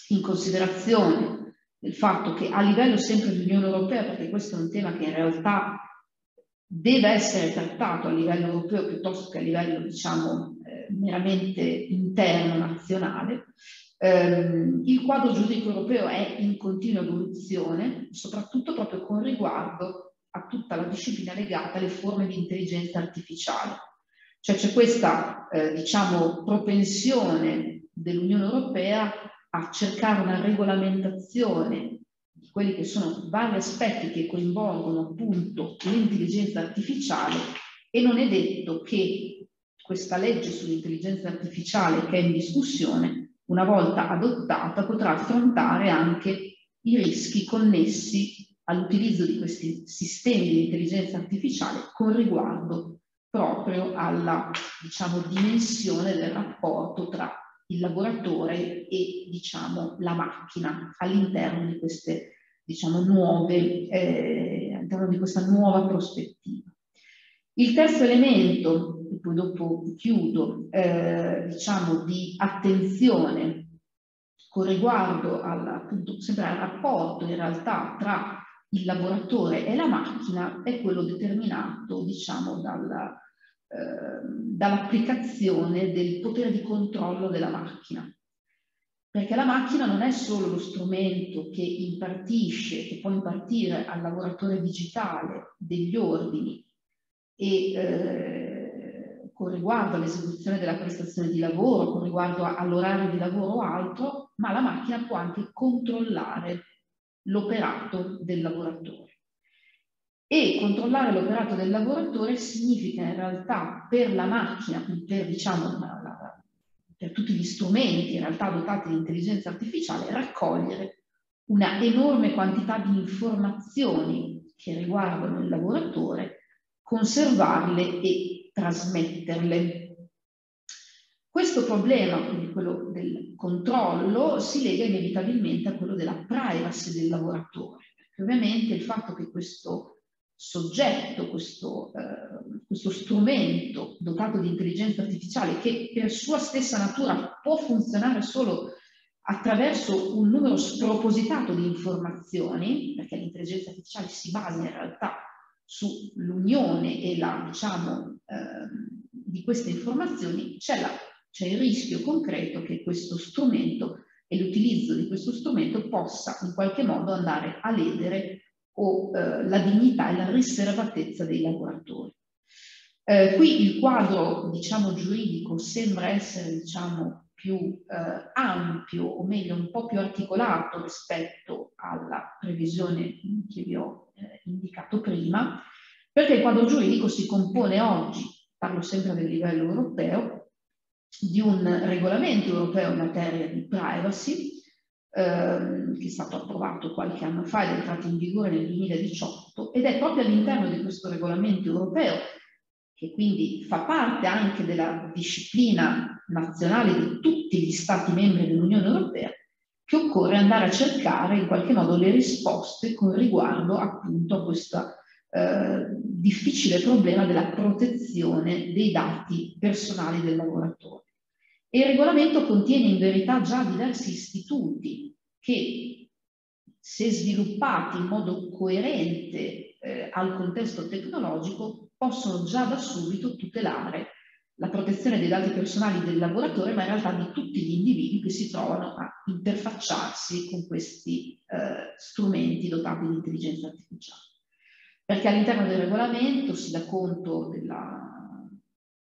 in considerazione del fatto che a livello sempre dell'Unione Europea, perché questo è un tema che in realtà deve essere trattato a livello europeo piuttosto che a livello, diciamo, eh, meramente interno, nazionale, ehm, il quadro giuridico europeo è in continua evoluzione, soprattutto proprio con riguardo a tutta la disciplina legata alle forme di intelligenza artificiale. Cioè c'è questa, eh, diciamo, propensione dell'Unione Europea a cercare una regolamentazione di quelli che sono vari aspetti che coinvolgono appunto l'intelligenza artificiale e non è detto che questa legge sull'intelligenza artificiale che è in discussione, una volta adottata, potrà affrontare anche i rischi connessi all'utilizzo di questi sistemi di intelligenza artificiale con riguardo proprio alla diciamo, dimensione del rapporto tra il lavoratore e diciamo, la macchina all'interno di queste diciamo, nuove, eh, all'interno di questa nuova prospettiva. Il terzo elemento, e poi dopo chiudo, eh, diciamo di attenzione con riguardo al, appunto, sempre al rapporto in realtà tra il lavoratore e la macchina è quello determinato, diciamo, dalla, dall'applicazione del potere di controllo della macchina. Perché la macchina non è solo lo strumento che impartisce, che può impartire al lavoratore digitale degli ordini e eh, con riguardo all'esecuzione della prestazione di lavoro, con riguardo all'orario di lavoro o altro, ma la macchina può anche controllare l'operato del lavoratore. E controllare l'operato del lavoratore significa in realtà per la macchina, per, diciamo, la, la, per tutti gli strumenti in realtà dotati di intelligenza artificiale, raccogliere una enorme quantità di informazioni che riguardano il lavoratore, conservarle e trasmetterle. Questo problema, quindi quello del controllo, si lega inevitabilmente a quello della privacy del lavoratore, perché ovviamente il fatto che questo soggetto, questo, eh, questo strumento dotato di intelligenza artificiale che per sua stessa natura può funzionare solo attraverso un numero spropositato di informazioni, perché l'intelligenza artificiale si basa in realtà sull'unione e la, diciamo, eh, di queste informazioni, c'è, la, c'è il rischio concreto che questo strumento e l'utilizzo di questo strumento possa in qualche modo andare a ledere o eh, la dignità e la riservatezza dei lavoratori. Eh, qui il quadro, diciamo, giuridico sembra essere, diciamo, più eh, ampio, o meglio, un po' più articolato rispetto alla previsione che vi ho eh, indicato prima, perché il quadro giuridico si compone oggi, parlo sempre del livello europeo, di un regolamento europeo in materia di privacy, ehm, che è stato approvato qualche anno fa ed è entrato in vigore nel 2018, ed è proprio all'interno di questo regolamento europeo, che quindi fa parte anche della disciplina nazionale di tutti gli Stati membri dell'Unione Europea, che occorre andare a cercare in qualche modo le risposte con riguardo appunto a questo eh, difficile problema della protezione dei dati personali del lavoratore. E il regolamento contiene in verità già diversi istituti che, se sviluppati in modo coerente eh, al contesto tecnologico, possono già da subito tutelare la protezione dei dati personali del lavoratore, ma in realtà di tutti gli individui che si trovano a interfacciarsi con questi eh, strumenti dotati di intelligenza artificiale. Perché all'interno del regolamento si dà conto della,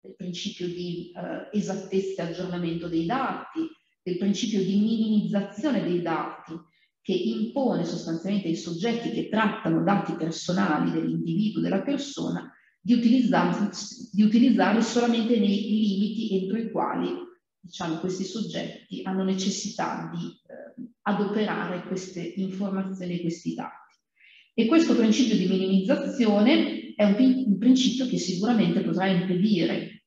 del principio di eh, esattezza e aggiornamento dei dati, del principio di minimizzazione dei dati, che impone sostanzialmente ai soggetti che trattano dati personali dell'individuo, della persona, di di utilizzarli solamente nei limiti entro i quali diciamo, questi soggetti hanno necessità di eh, adoperare queste informazioni e questi dati. E questo principio di minimizzazione è un, un principio che sicuramente potrà impedire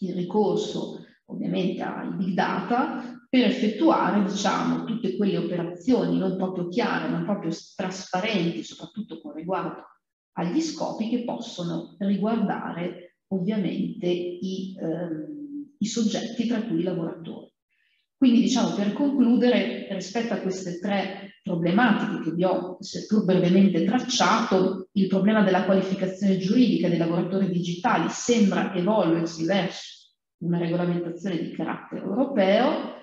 il ricorso ovviamente ai big data per effettuare diciamo, tutte quelle operazioni non proprio chiare, non proprio trasparenti, soprattutto con riguardo agli scopi che possono riguardare ovviamente i, ehm, i soggetti tra cui i lavoratori. Quindi diciamo per concludere rispetto a queste tre problematiche che vi ho seppur brevemente tracciato, il problema della qualificazione giuridica dei lavoratori digitali sembra evolversi verso una regolamentazione di carattere europeo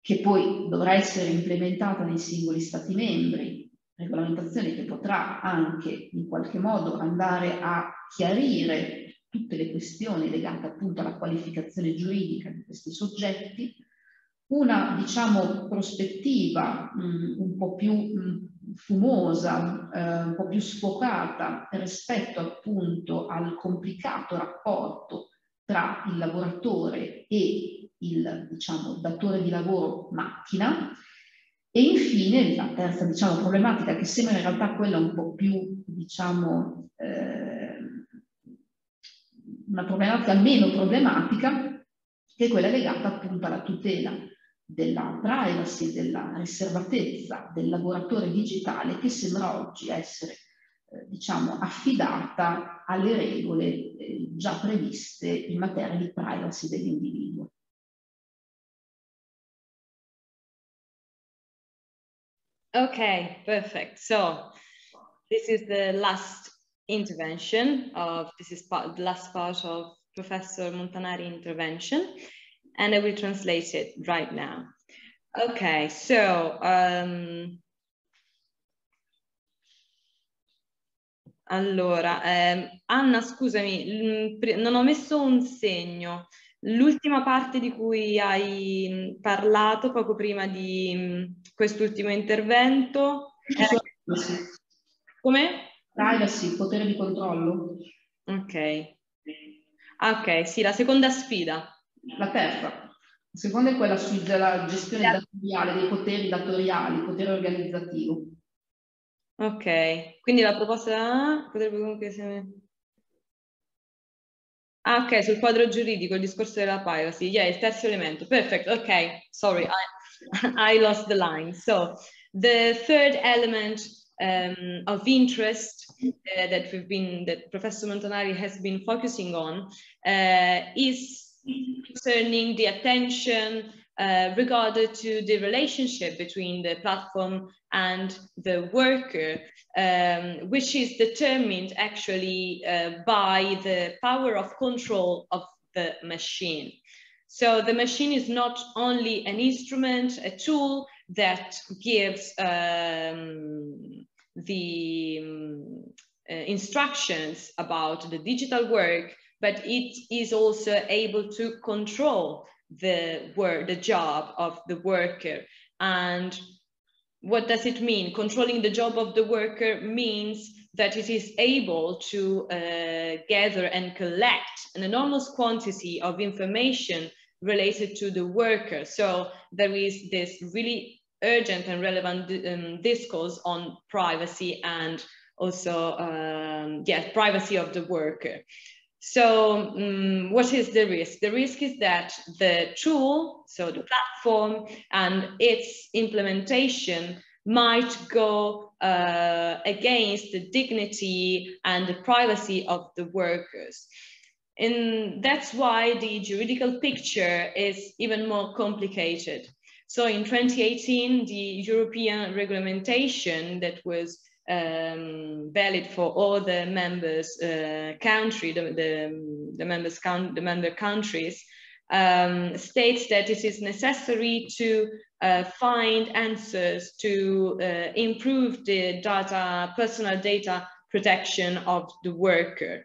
che poi dovrà essere implementata nei singoli Stati membri, regolamentazione che potrà anche in qualche modo andare a chiarire tutte le questioni legate appunto alla qualificazione giuridica di questi soggetti, una diciamo prospettiva mh, mm, un po' più mh, mm, fumosa, eh, un po' più sfocata rispetto appunto al complicato rapporto tra il lavoratore e il diciamo, datore di lavoro macchina. E infine la terza diciamo, problematica che sembra in realtà quella un po' più diciamo eh, una problematica meno problematica che è quella legata appunto alla tutela della privacy, della riservatezza del lavoratore digitale che sembra oggi essere eh, diciamo, affidata alle regole eh, già previste in materia di privacy dell'individuo. Okay, perfect. So this is the last intervention of, this is part, the last part of Professor Montanari intervention. And I will translate it right now. Okay, so um, allora, eh, Anna, scusami, non ho messo un segno. L'ultima parte di cui hai parlato poco prima di quest'ultimo intervento. Era... Come? Privacy, potere di controllo. Ok. Ah, ok, sì, la seconda sfida. La terza. La seconda è quella sulla gestione datoriale, dei poteri datoriali, potere organizzativo. Ok, quindi la proposta potrebbe comunque essere... Ah, ok, sul quadro giuridico, il discorso della privacy. Yeah, il terzo elemento. Perfect. Ok, sorry, I, [laughs] I lost the line. So, the third element um, of interest uh, that we've been, that Professor Montanari has been focusing on uh, is concerning the attention uh, regarded to the relationship between the platform and the worker, um, which is determined actually uh, by the power of control of the machine. So the machine is not only an instrument, a tool that gives um, the um, uh, instructions about the digital work, but it is also able to control the work, the job of the worker. And what does it mean? Controlling the job of the worker means that it is able to uh, gather and collect an enormous quantity of information related to the worker. So there is this really urgent and relevant um, discourse on privacy and also, um, yes, privacy of the worker. So um, what is the risk? The risk is that the tool, so the platform and its implementation might go uh, against the dignity and the privacy of the workers. And that's why the juridical picture is even more complicated. So in 2018, the European regulation that was um, valid for all the members uh, country, the, the, the members count, the member countries, um, states that it is necessary to uh, find answers to uh, improve the data, personal data protection of the worker.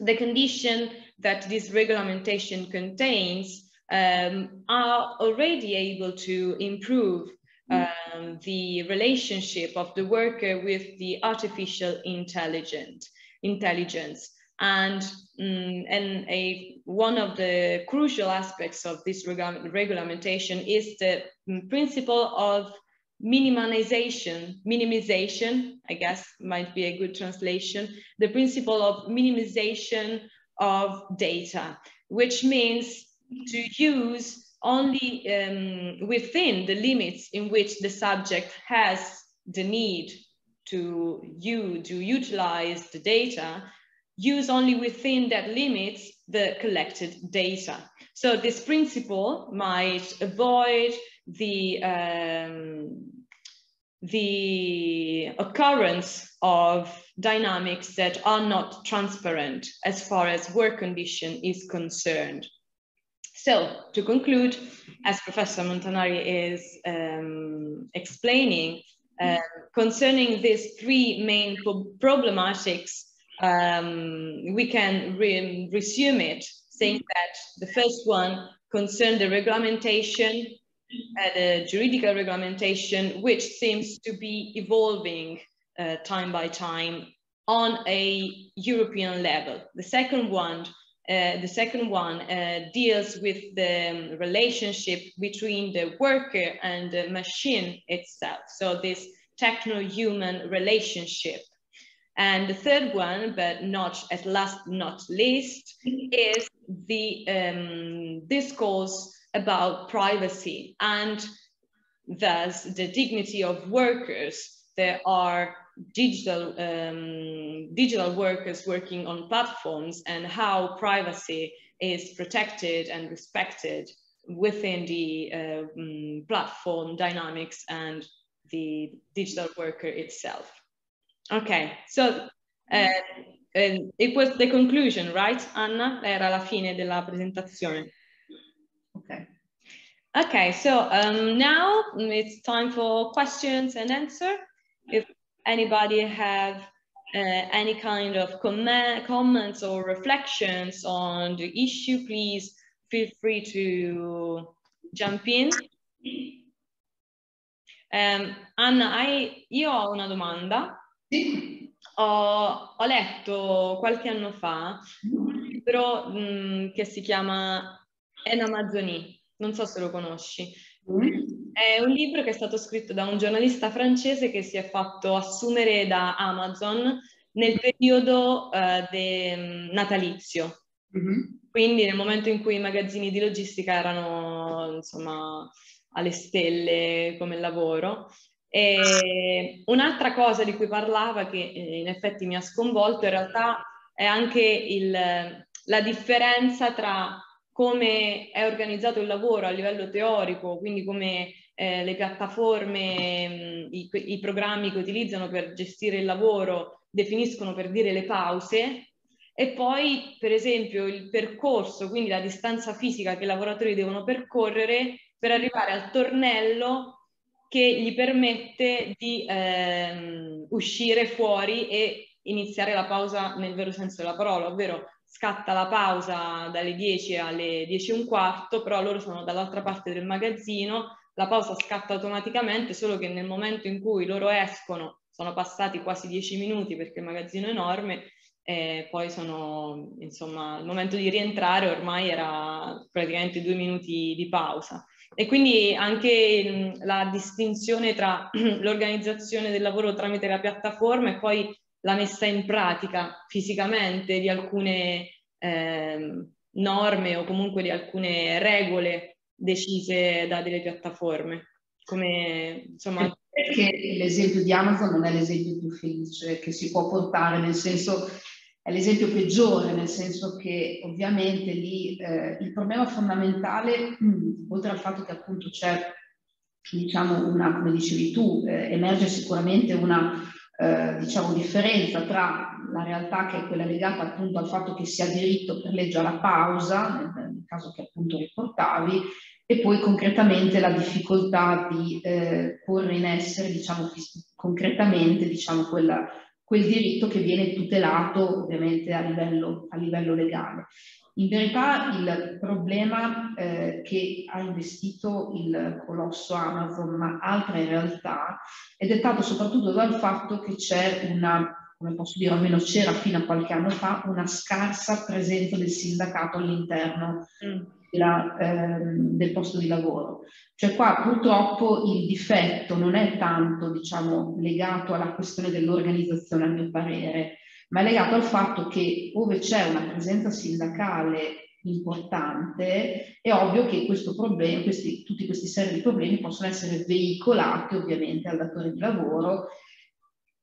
The condition that this regulation contains um, are already able to improve um, the relationship of the worker with the artificial intelligence. intelligence. And, um, and a, one of the crucial aspects of this regulation is the mm, principle of minimization, minimization, I guess might be a good translation, the principle of minimization of data, which means to use only um, within the limits in which the subject has the need to you to utilize the data, use only within that limits the collected data. So this principle might avoid the um, the occurrence of dynamics that are not transparent as far as work condition is concerned. So to conclude, as Professor Montanari is um, explaining, uh, concerning these three main problematics, um, we can re resume it, saying that the first one concerned the regulation, uh, the juridical regulation, which seems to be evolving uh, time by time on a European level. The second one uh, the second one uh, deals with the um, relationship between the worker and the machine itself. So this techno-human relationship. And the third one, but not at last not least, is the um, discourse about privacy and thus the dignity of workers. There are digital um, digital workers working on platforms and how privacy is protected and respected within the uh, um, platform dynamics and the digital worker itself. Okay, so uh, it was the conclusion, right, Anna? Era la fine della presentazione. Okay. Okay, so um, now it's time for questions and answer. If anybody have uh, any kind of comment, comments or reflections on the issue, please feel free to jump in. Um, Anna, hai, io ho una domanda. Sì. Ho, ho, letto qualche anno fa un libro mh, mm, che si chiama En Amazonie, non so se lo conosci. Mm. È un libro che è stato scritto da un giornalista francese che si è fatto assumere da Amazon nel periodo uh, de, mm, natalizio. Mm-hmm. Quindi nel momento in cui i magazzini di logistica erano insomma alle stelle come lavoro. E un'altra cosa di cui parlava che eh, in effetti mi ha sconvolto in realtà è anche il, la differenza tra come è organizzato il lavoro a livello teorico, quindi come eh, le piattaforme, i, i programmi che utilizzano per gestire il lavoro definiscono per dire le pause, e poi per esempio il percorso, quindi la distanza fisica che i lavoratori devono percorrere per arrivare al tornello che gli permette di ehm, uscire fuori e iniziare la pausa nel vero senso della parola, ovvero scatta la pausa dalle 10 alle 10 e un quarto, però loro sono dall'altra parte del magazzino, la pausa scatta automaticamente, solo che nel momento in cui loro escono, sono passati quasi 10 minuti perché il magazzino è enorme, e poi sono, insomma, il momento di rientrare ormai era praticamente due minuti di pausa. E quindi anche la distinzione tra [clears throat] l'organizzazione del lavoro tramite la piattaforma e poi la messa in pratica fisicamente di alcune eh, norme o comunque di alcune regole decise da delle piattaforme. Come, insomma... Perché l'esempio di Amazon non è l'esempio più felice che si può portare, nel senso è l'esempio peggiore, nel senso che ovviamente lì eh, il problema fondamentale, mh, mm, oltre al fatto che appunto c'è, diciamo, una, come dicevi tu, eh, emerge sicuramente una eh, diciamo, differenza tra la realtà che è quella legata appunto al fatto che si ha diritto per legge alla pausa, nel, nel caso che appunto riportavi, e poi concretamente la difficoltà di eh, porre in essere, diciamo, concretamente, diciamo, quella quel diritto che viene tutelato ovviamente a livello, a livello legale. In verità il problema eh, che ha investito il colosso Amazon, ma altre realtà, è dettato soprattutto dal fatto che c'è una, come posso dire, almeno c'era fino a qualche anno fa, una scarsa presenza del sindacato all'interno mm della, ehm, del posto di lavoro. Cioè qua purtroppo il difetto non è tanto diciamo, legato alla questione dell'organizzazione, a mio parere, ma è legato al fatto che dove c'è una presenza sindacale importante, è ovvio che problema, questi, tutti questi serie di problemi possono essere veicolati ovviamente al datore di lavoro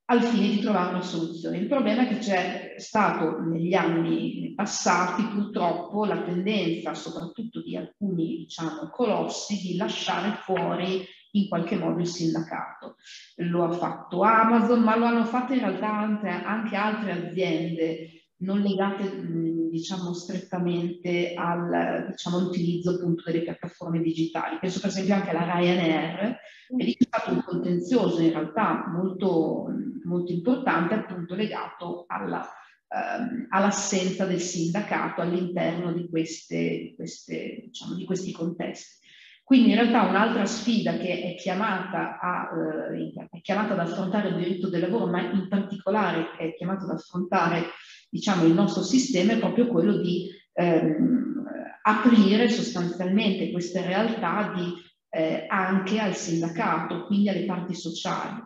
al fine di trovare una soluzione. Il problema è che c'è stato negli anni passati purtroppo la tendenza, soprattutto di alcuni diciamo, colossi, di lasciare fuori in qualche modo il sindacato. Lo ha fatto Amazon, ma lo hanno fatto in realtà anche altre aziende non legate diciamo strettamente al, diciamo, all'utilizzo appunto delle piattaforme digitali. Penso per esempio anche alla Ryanair e lì c'è stato un contenzioso in realtà molto, molto importante appunto legato alla, ehm, all'assenza del sindacato all'interno di, queste, queste, diciamo, di questi contesti. Quindi in realtà un'altra sfida che è chiamata, a, eh, è chiamata ad affrontare il diritto del lavoro, ma in particolare è chiamata ad affrontare diciamo, il nostro sistema, è proprio quello di ehm, aprire sostanzialmente queste realtà di, eh, anche al sindacato, quindi alle parti sociali.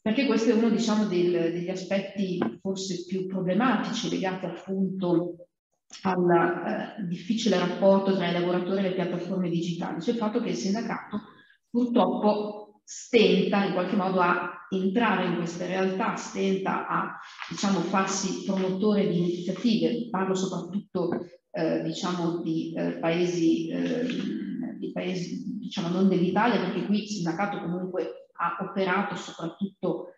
Perché questo è uno diciamo, del, degli aspetti forse più problematici legati appunto al eh, difficile rapporto tra i lavoratori e le piattaforme digitali, cioè il fatto che il sindacato purtroppo stenta in qualche modo a entrare in queste realtà, stenta a diciamo, farsi promotore di iniziative, parlo soprattutto eh, diciamo, di, eh, paesi, eh, di paesi diciamo, non dell'Italia, perché qui il sindacato comunque ha operato soprattutto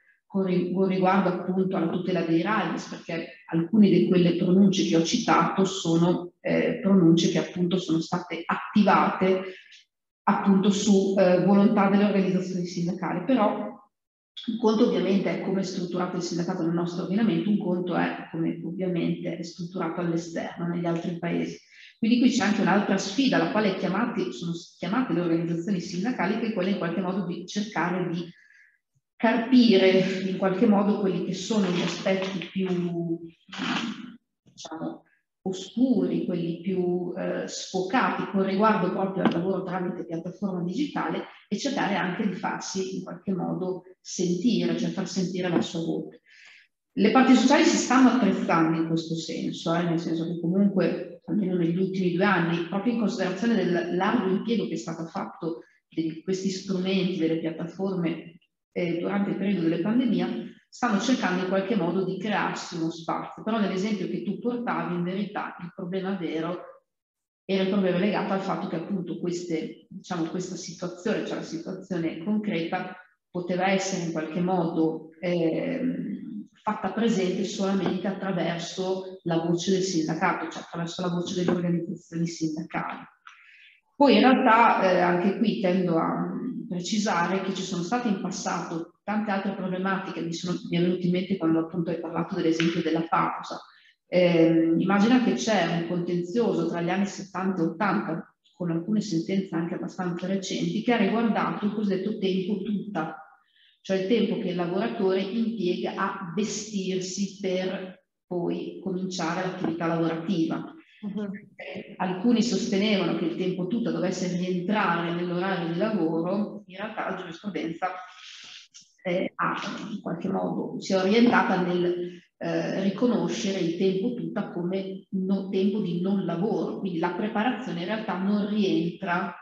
con riguardo appunto alla tutela dei RAIS, perché alcune di quelle pronunce che ho citato sono eh, pronunce che appunto sono state attivate appunto su eh, volontà delle organizzazioni sindacali. Però un conto ovviamente è come è strutturato il sindacato nel nostro ordinamento, un conto è come ovviamente è strutturato all'esterno, negli altri paesi. Quindi qui c'è anche un'altra sfida alla quale chiamati, sono chiamate le organizzazioni sindacali, che è quella in qualche modo di cercare di carpire in qualche modo quelli che sono gli aspetti più, diciamo, oscuri, quelli più eh, sfocati con riguardo proprio al lavoro tramite piattaforma digitale e cercare anche di farsi in qualche modo sentire, cioè far sentire la sua voce. Le parti sociali si stanno attrezzando in questo senso, eh, nel senso che comunque, almeno negli ultimi due anni, proprio in considerazione del largo impiego che è stato fatto di questi strumenti, delle piattaforme eh, durante il periodo della pandemia stanno cercando in qualche modo di crearsi uno spazio. Però nell'esempio che tu portavi, in verità, il problema vero era il problema legato al fatto che appunto queste, diciamo, questa situazione, cioè la situazione concreta, poteva essere in qualche modo eh, fatta presente solamente attraverso la voce del sindacato, cioè attraverso la voce delle organizzazioni sindacali. Poi in realtà eh, anche qui tendo a precisare che ci sono state in passato tante altre problematiche, mi, sono, mi è venuto in mente quando appunto hai parlato dell'esempio della pausa. Eh, immagina che c'è un contenzioso tra gli anni 70 e 80, con alcune sentenze anche abbastanza recenti, che ha riguardato il cosiddetto tempo tutta, cioè il tempo che il lavoratore impiega a vestirsi per poi cominciare l'attività lavorativa. Uh-huh. Alcuni sostenevano che il tempo tutto dovesse rientrare nell'orario di lavoro, in realtà la giurisprudenza eh, ha in qualche modo si è orientata nel eh, riconoscere il tempo tutto come no, tempo di non lavoro, quindi la preparazione in realtà non rientra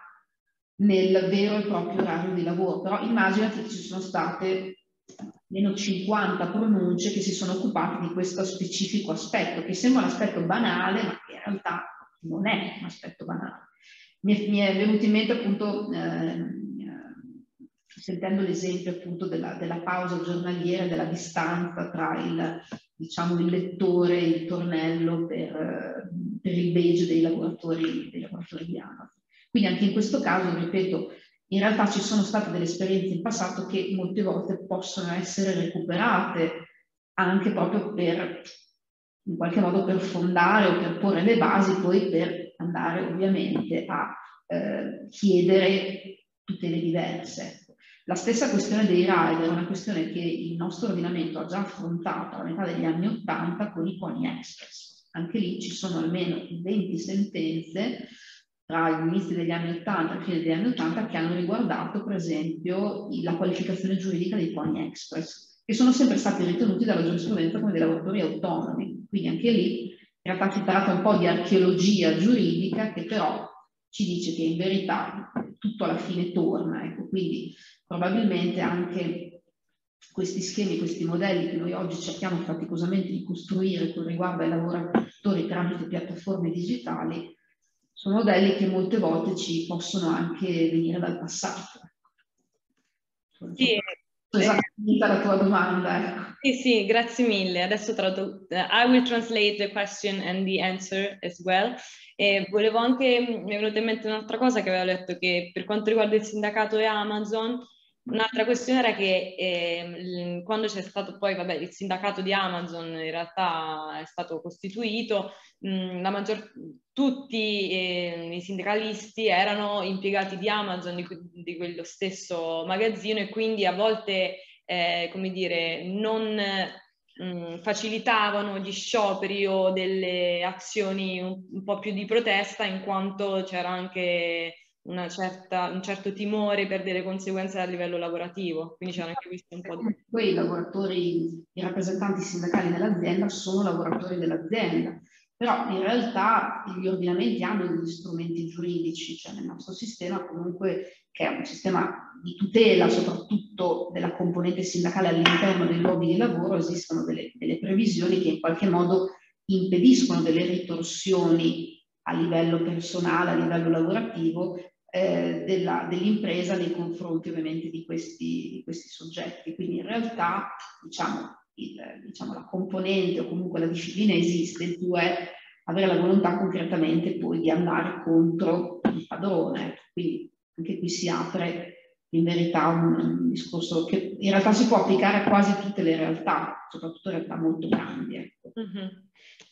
nel vero e proprio orario di lavoro, però immaginati che ci sono state meno 50 pronunce che si sono occupate di questo specifico aspetto, che sembra un aspetto banale, ma realtà non è un aspetto banale. Mi è, mi è venuto in mente appunto, eh, sentendo l'esempio appunto della, della, pausa giornaliera, della distanza tra il, diciamo, il lettore e il tornello per, per il badge dei lavoratori, dei lavoratori di Amazon. Quindi anche in questo caso, ripeto, in realtà ci sono state delle esperienze in passato che molte volte possono essere recuperate anche proprio per, in qualche modo, per fondare o per porre le basi poi per andare ovviamente a eh, chiedere tutele diverse. La stessa questione dei rider è una questione che il nostro ordinamento ha già affrontato a metà degli anni Ottanta con i pony express. Anche lì ci sono almeno 20 sentenze tra gli inizi degli anni 80 e fine degli anni 80 che hanno riguardato per esempio la qualificazione giuridica dei pony express che sono sempre stati ritenuti dalla giurisprudenza come dei lavoratori autonomi quindi anche lì in realtà si tratta un po' di archeologia giuridica che però ci dice che in verità tutto alla fine torna ecco quindi probabilmente anche questi schemi, questi modelli che noi oggi cerchiamo faticosamente di costruire con riguardo ai lavoratori tramite piattaforme digitali sono modelli che molte volte ci possono anche venire dal passato. Sì. Esattamente la tua domanda. Ecco. Sì, sì, grazie mille. Adesso tradotto. I will translate the question and the answer as well. E volevo anche, mi è venuta in mente un'altra cosa che aveva letto, che per quanto riguarda il sindacato e Amazon, Un'altra questione era che eh, quando c'è stato poi, vabbè, il sindacato di Amazon in realtà è stato costituito, mh, maggior, tutti eh, i sindacalisti erano impiegati di Amazon, di, di, quello stesso magazzino e quindi a volte, eh, come dire, non mh, facilitavano gli scioperi o delle azioni un, un po' più di protesta in quanto c'era anche certa, un certo timore per delle conseguenze a livello lavorativo, quindi c'era anche questo un po' di... Poi i lavoratori, i rappresentanti sindacali dell'azienda sono lavoratori dell'azienda, però in realtà gli ordinamenti hanno degli strumenti giuridici, cioè nel nostro sistema comunque, che è un sistema di tutela soprattutto della componente sindacale all'interno dei luoghi di lavoro, esistono delle, delle previsioni che in qualche modo impediscono delle ritorsioni a livello personale, a livello lavorativo, eh, dell'impresa nei confronti ovviamente di questi, di questi, soggetti. Quindi in realtà diciamo, il, diciamo, la componente o comunque la disciplina esiste, il tuo è avere la volontà concretamente poi di andare contro il padrone. Quindi anche qui si apre in verità un, un discorso che in realtà si può applicare a quasi tutte le realtà, soprattutto realtà molto grandi. Ecco. Mm-hmm.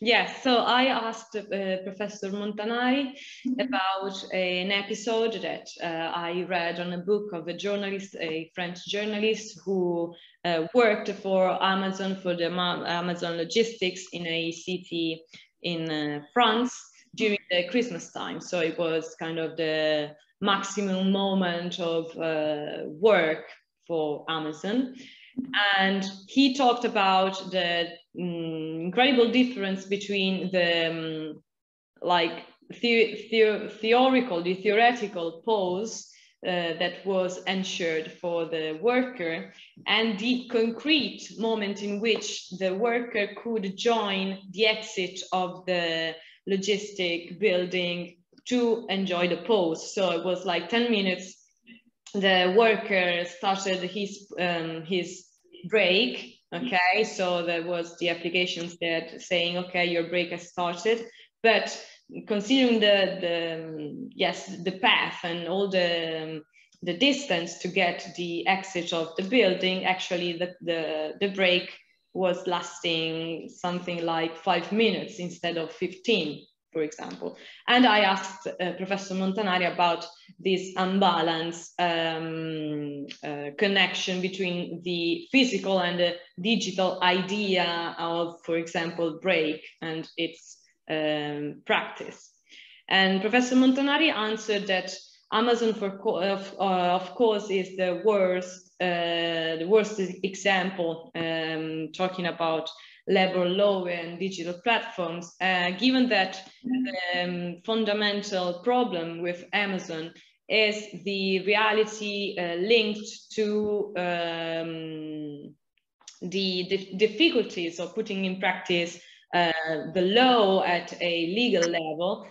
Yes, so I asked uh, Professor Montanari about an episode that uh, I read on a book of a journalist, a French journalist who uh, worked for Amazon, for the Amazon logistics in a city in uh, France during the Christmas time. So it was kind of the maximum moment of uh, work for Amazon. And he talked about the um, incredible difference between the um, like the the theoretical, the theoretical pose uh, that was ensured for the worker and the concrete moment in which the worker could join the exit of the logistic building to enjoy the pause. So it was like 10 minutes. The worker started his, um, his break. Okay, so there was the applications that saying, okay, your break has started. But considering the, the yes the path and all the the distance to get the exit of the building actually the, the the break was lasting something like five minutes instead of 15 for example and i asked uh, professor montanari about this unbalance um, uh, connection between the physical and the digital idea of for example break and its um, practice. And Professor Montanari answered that Amazon, for of, uh, of course, is the worst, uh, the worst example, um, talking about labor law and digital platforms, uh, given that the um, fundamental problem with Amazon is the reality uh, linked to um, the, difficulties of putting in practice uh, the law at a legal level,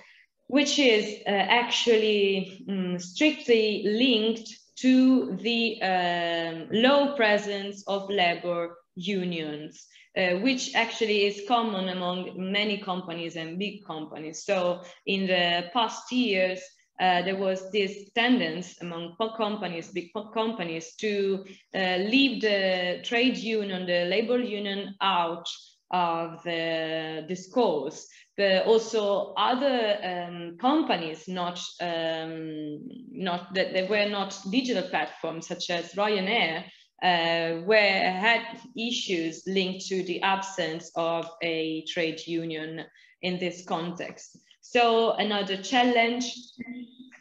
which is uh, actually um, strictly linked to the um, low presence of labor unions, uh, which actually is common among many companies and big companies. So in the past years, uh, there was this tendency among companies, big companies, to uh, leave the trade union, the labor union out of the discourse, but also other um, companies, not um, not that they were not digital platforms such as Ryanair, uh, where had issues linked to the absence of a trade union in this context. So another challenge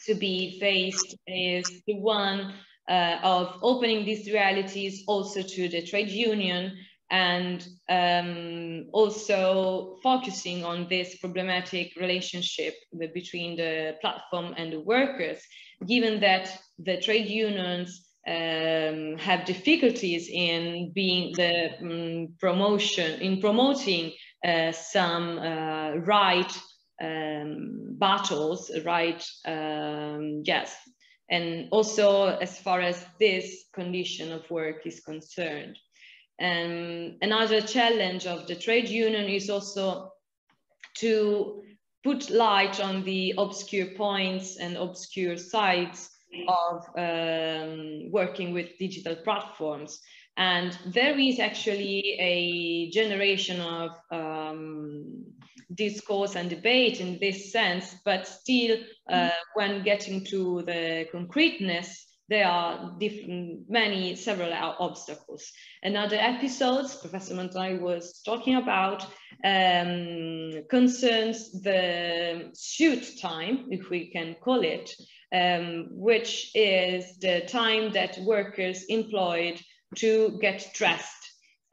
to be faced is the one uh, of opening these realities also to the trade union and um, also focusing on this problematic relationship between the platform and the workers, given that the trade unions um, have difficulties in being the um, promotion, in promoting uh, some uh, right um, battles, right, um, yes, and also as far as this condition of work is concerned. And another challenge of the trade union is also to put light on the obscure points and obscure sides of um, working with digital platforms. And there is actually a generation of um, discourse and debate in this sense, but still, uh, when getting to the concreteness, there are different, many, several obstacles. Another episodes Professor Montanari was talking about um, concerns the shoot time, if we can call it, um, which is the time that workers employed to get dressed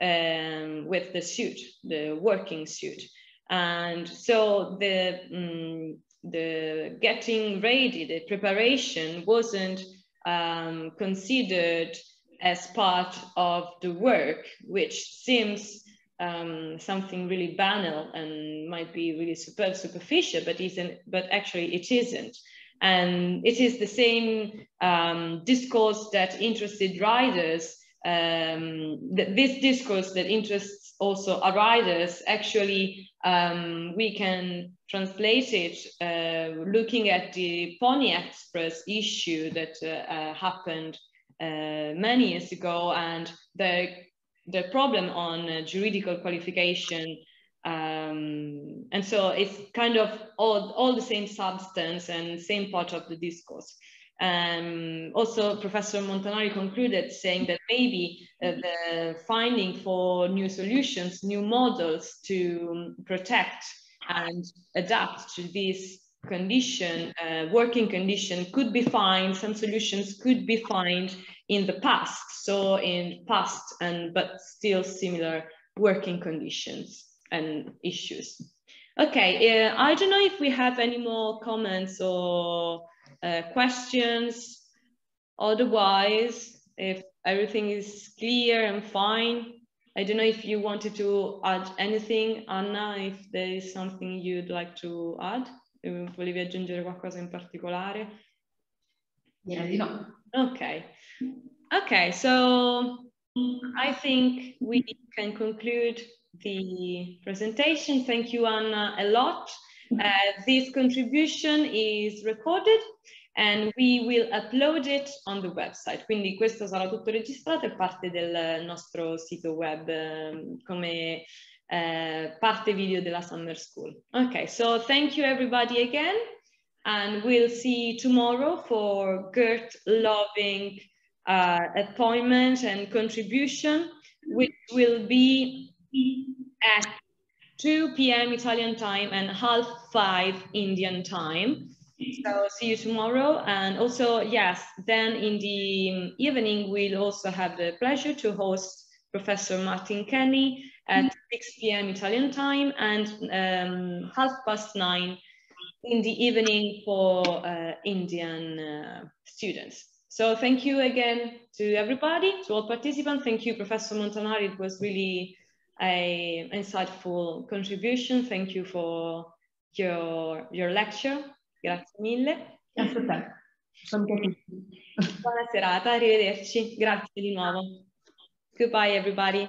um, with the suit, the working suit. And so the, um, the getting ready, the preparation wasn't um, considered as part of the work, which seems um, something really banal and might be really super superficial, but isn't. But actually, it isn't. And it is the same um, discourse that interested riders. Um, th this discourse that interests also our riders. Actually, um, we can translate it uh, looking at the Pony Express issue that uh, uh, happened uh, many years ago and the, the problem on uh, juridical qualification. And so it's kind of all, all the same substance and same part of the discourse. Um, also, Professor Montanari concluded saying that maybe uh, the finding for new solutions, new models to protect and adapt to this condition, uh, working condition could be found, some solutions could be found in the past. So in past and but still similar working conditions and issues. Okay, uh, I don't know if we have any more comments or uh, questions. Otherwise, if everything is clear and fine, I don't know if you wanted to add anything, Anna, if there is something you'd like to add. Volevi aggiungere qualcosa in particolare? Direi di no. Okay. Okay, so I think we can conclude the presentation. Thank you, Anna, a lot. Uh, this contribution is recorded and we will upload it on the website. Quindi questo sarà tutto registrato e parte del nostro sito web um, come uh, parte video della Summer School. Okay, so thank you everybody again and we'll see you tomorrow for Gert Loving uh, appointment and contribution, which will be at 2 p.m. Italian time and half five Indian time. So see you tomorrow. And also, yes, then in the evening, we'll also have the pleasure to host Professor Martin Kenny at 6 p.m. Italian time and um, half past nine in the evening for uh, Indian uh, students. So thank you again to everybody, to all participants. Thank you, Professor Montanari. It was really a insightful contribution. Thank you for your, your lecture. Grazie mille. Grazie a te. Buona serata, arrivederci. Grazie di nuovo. Goodbye everybody.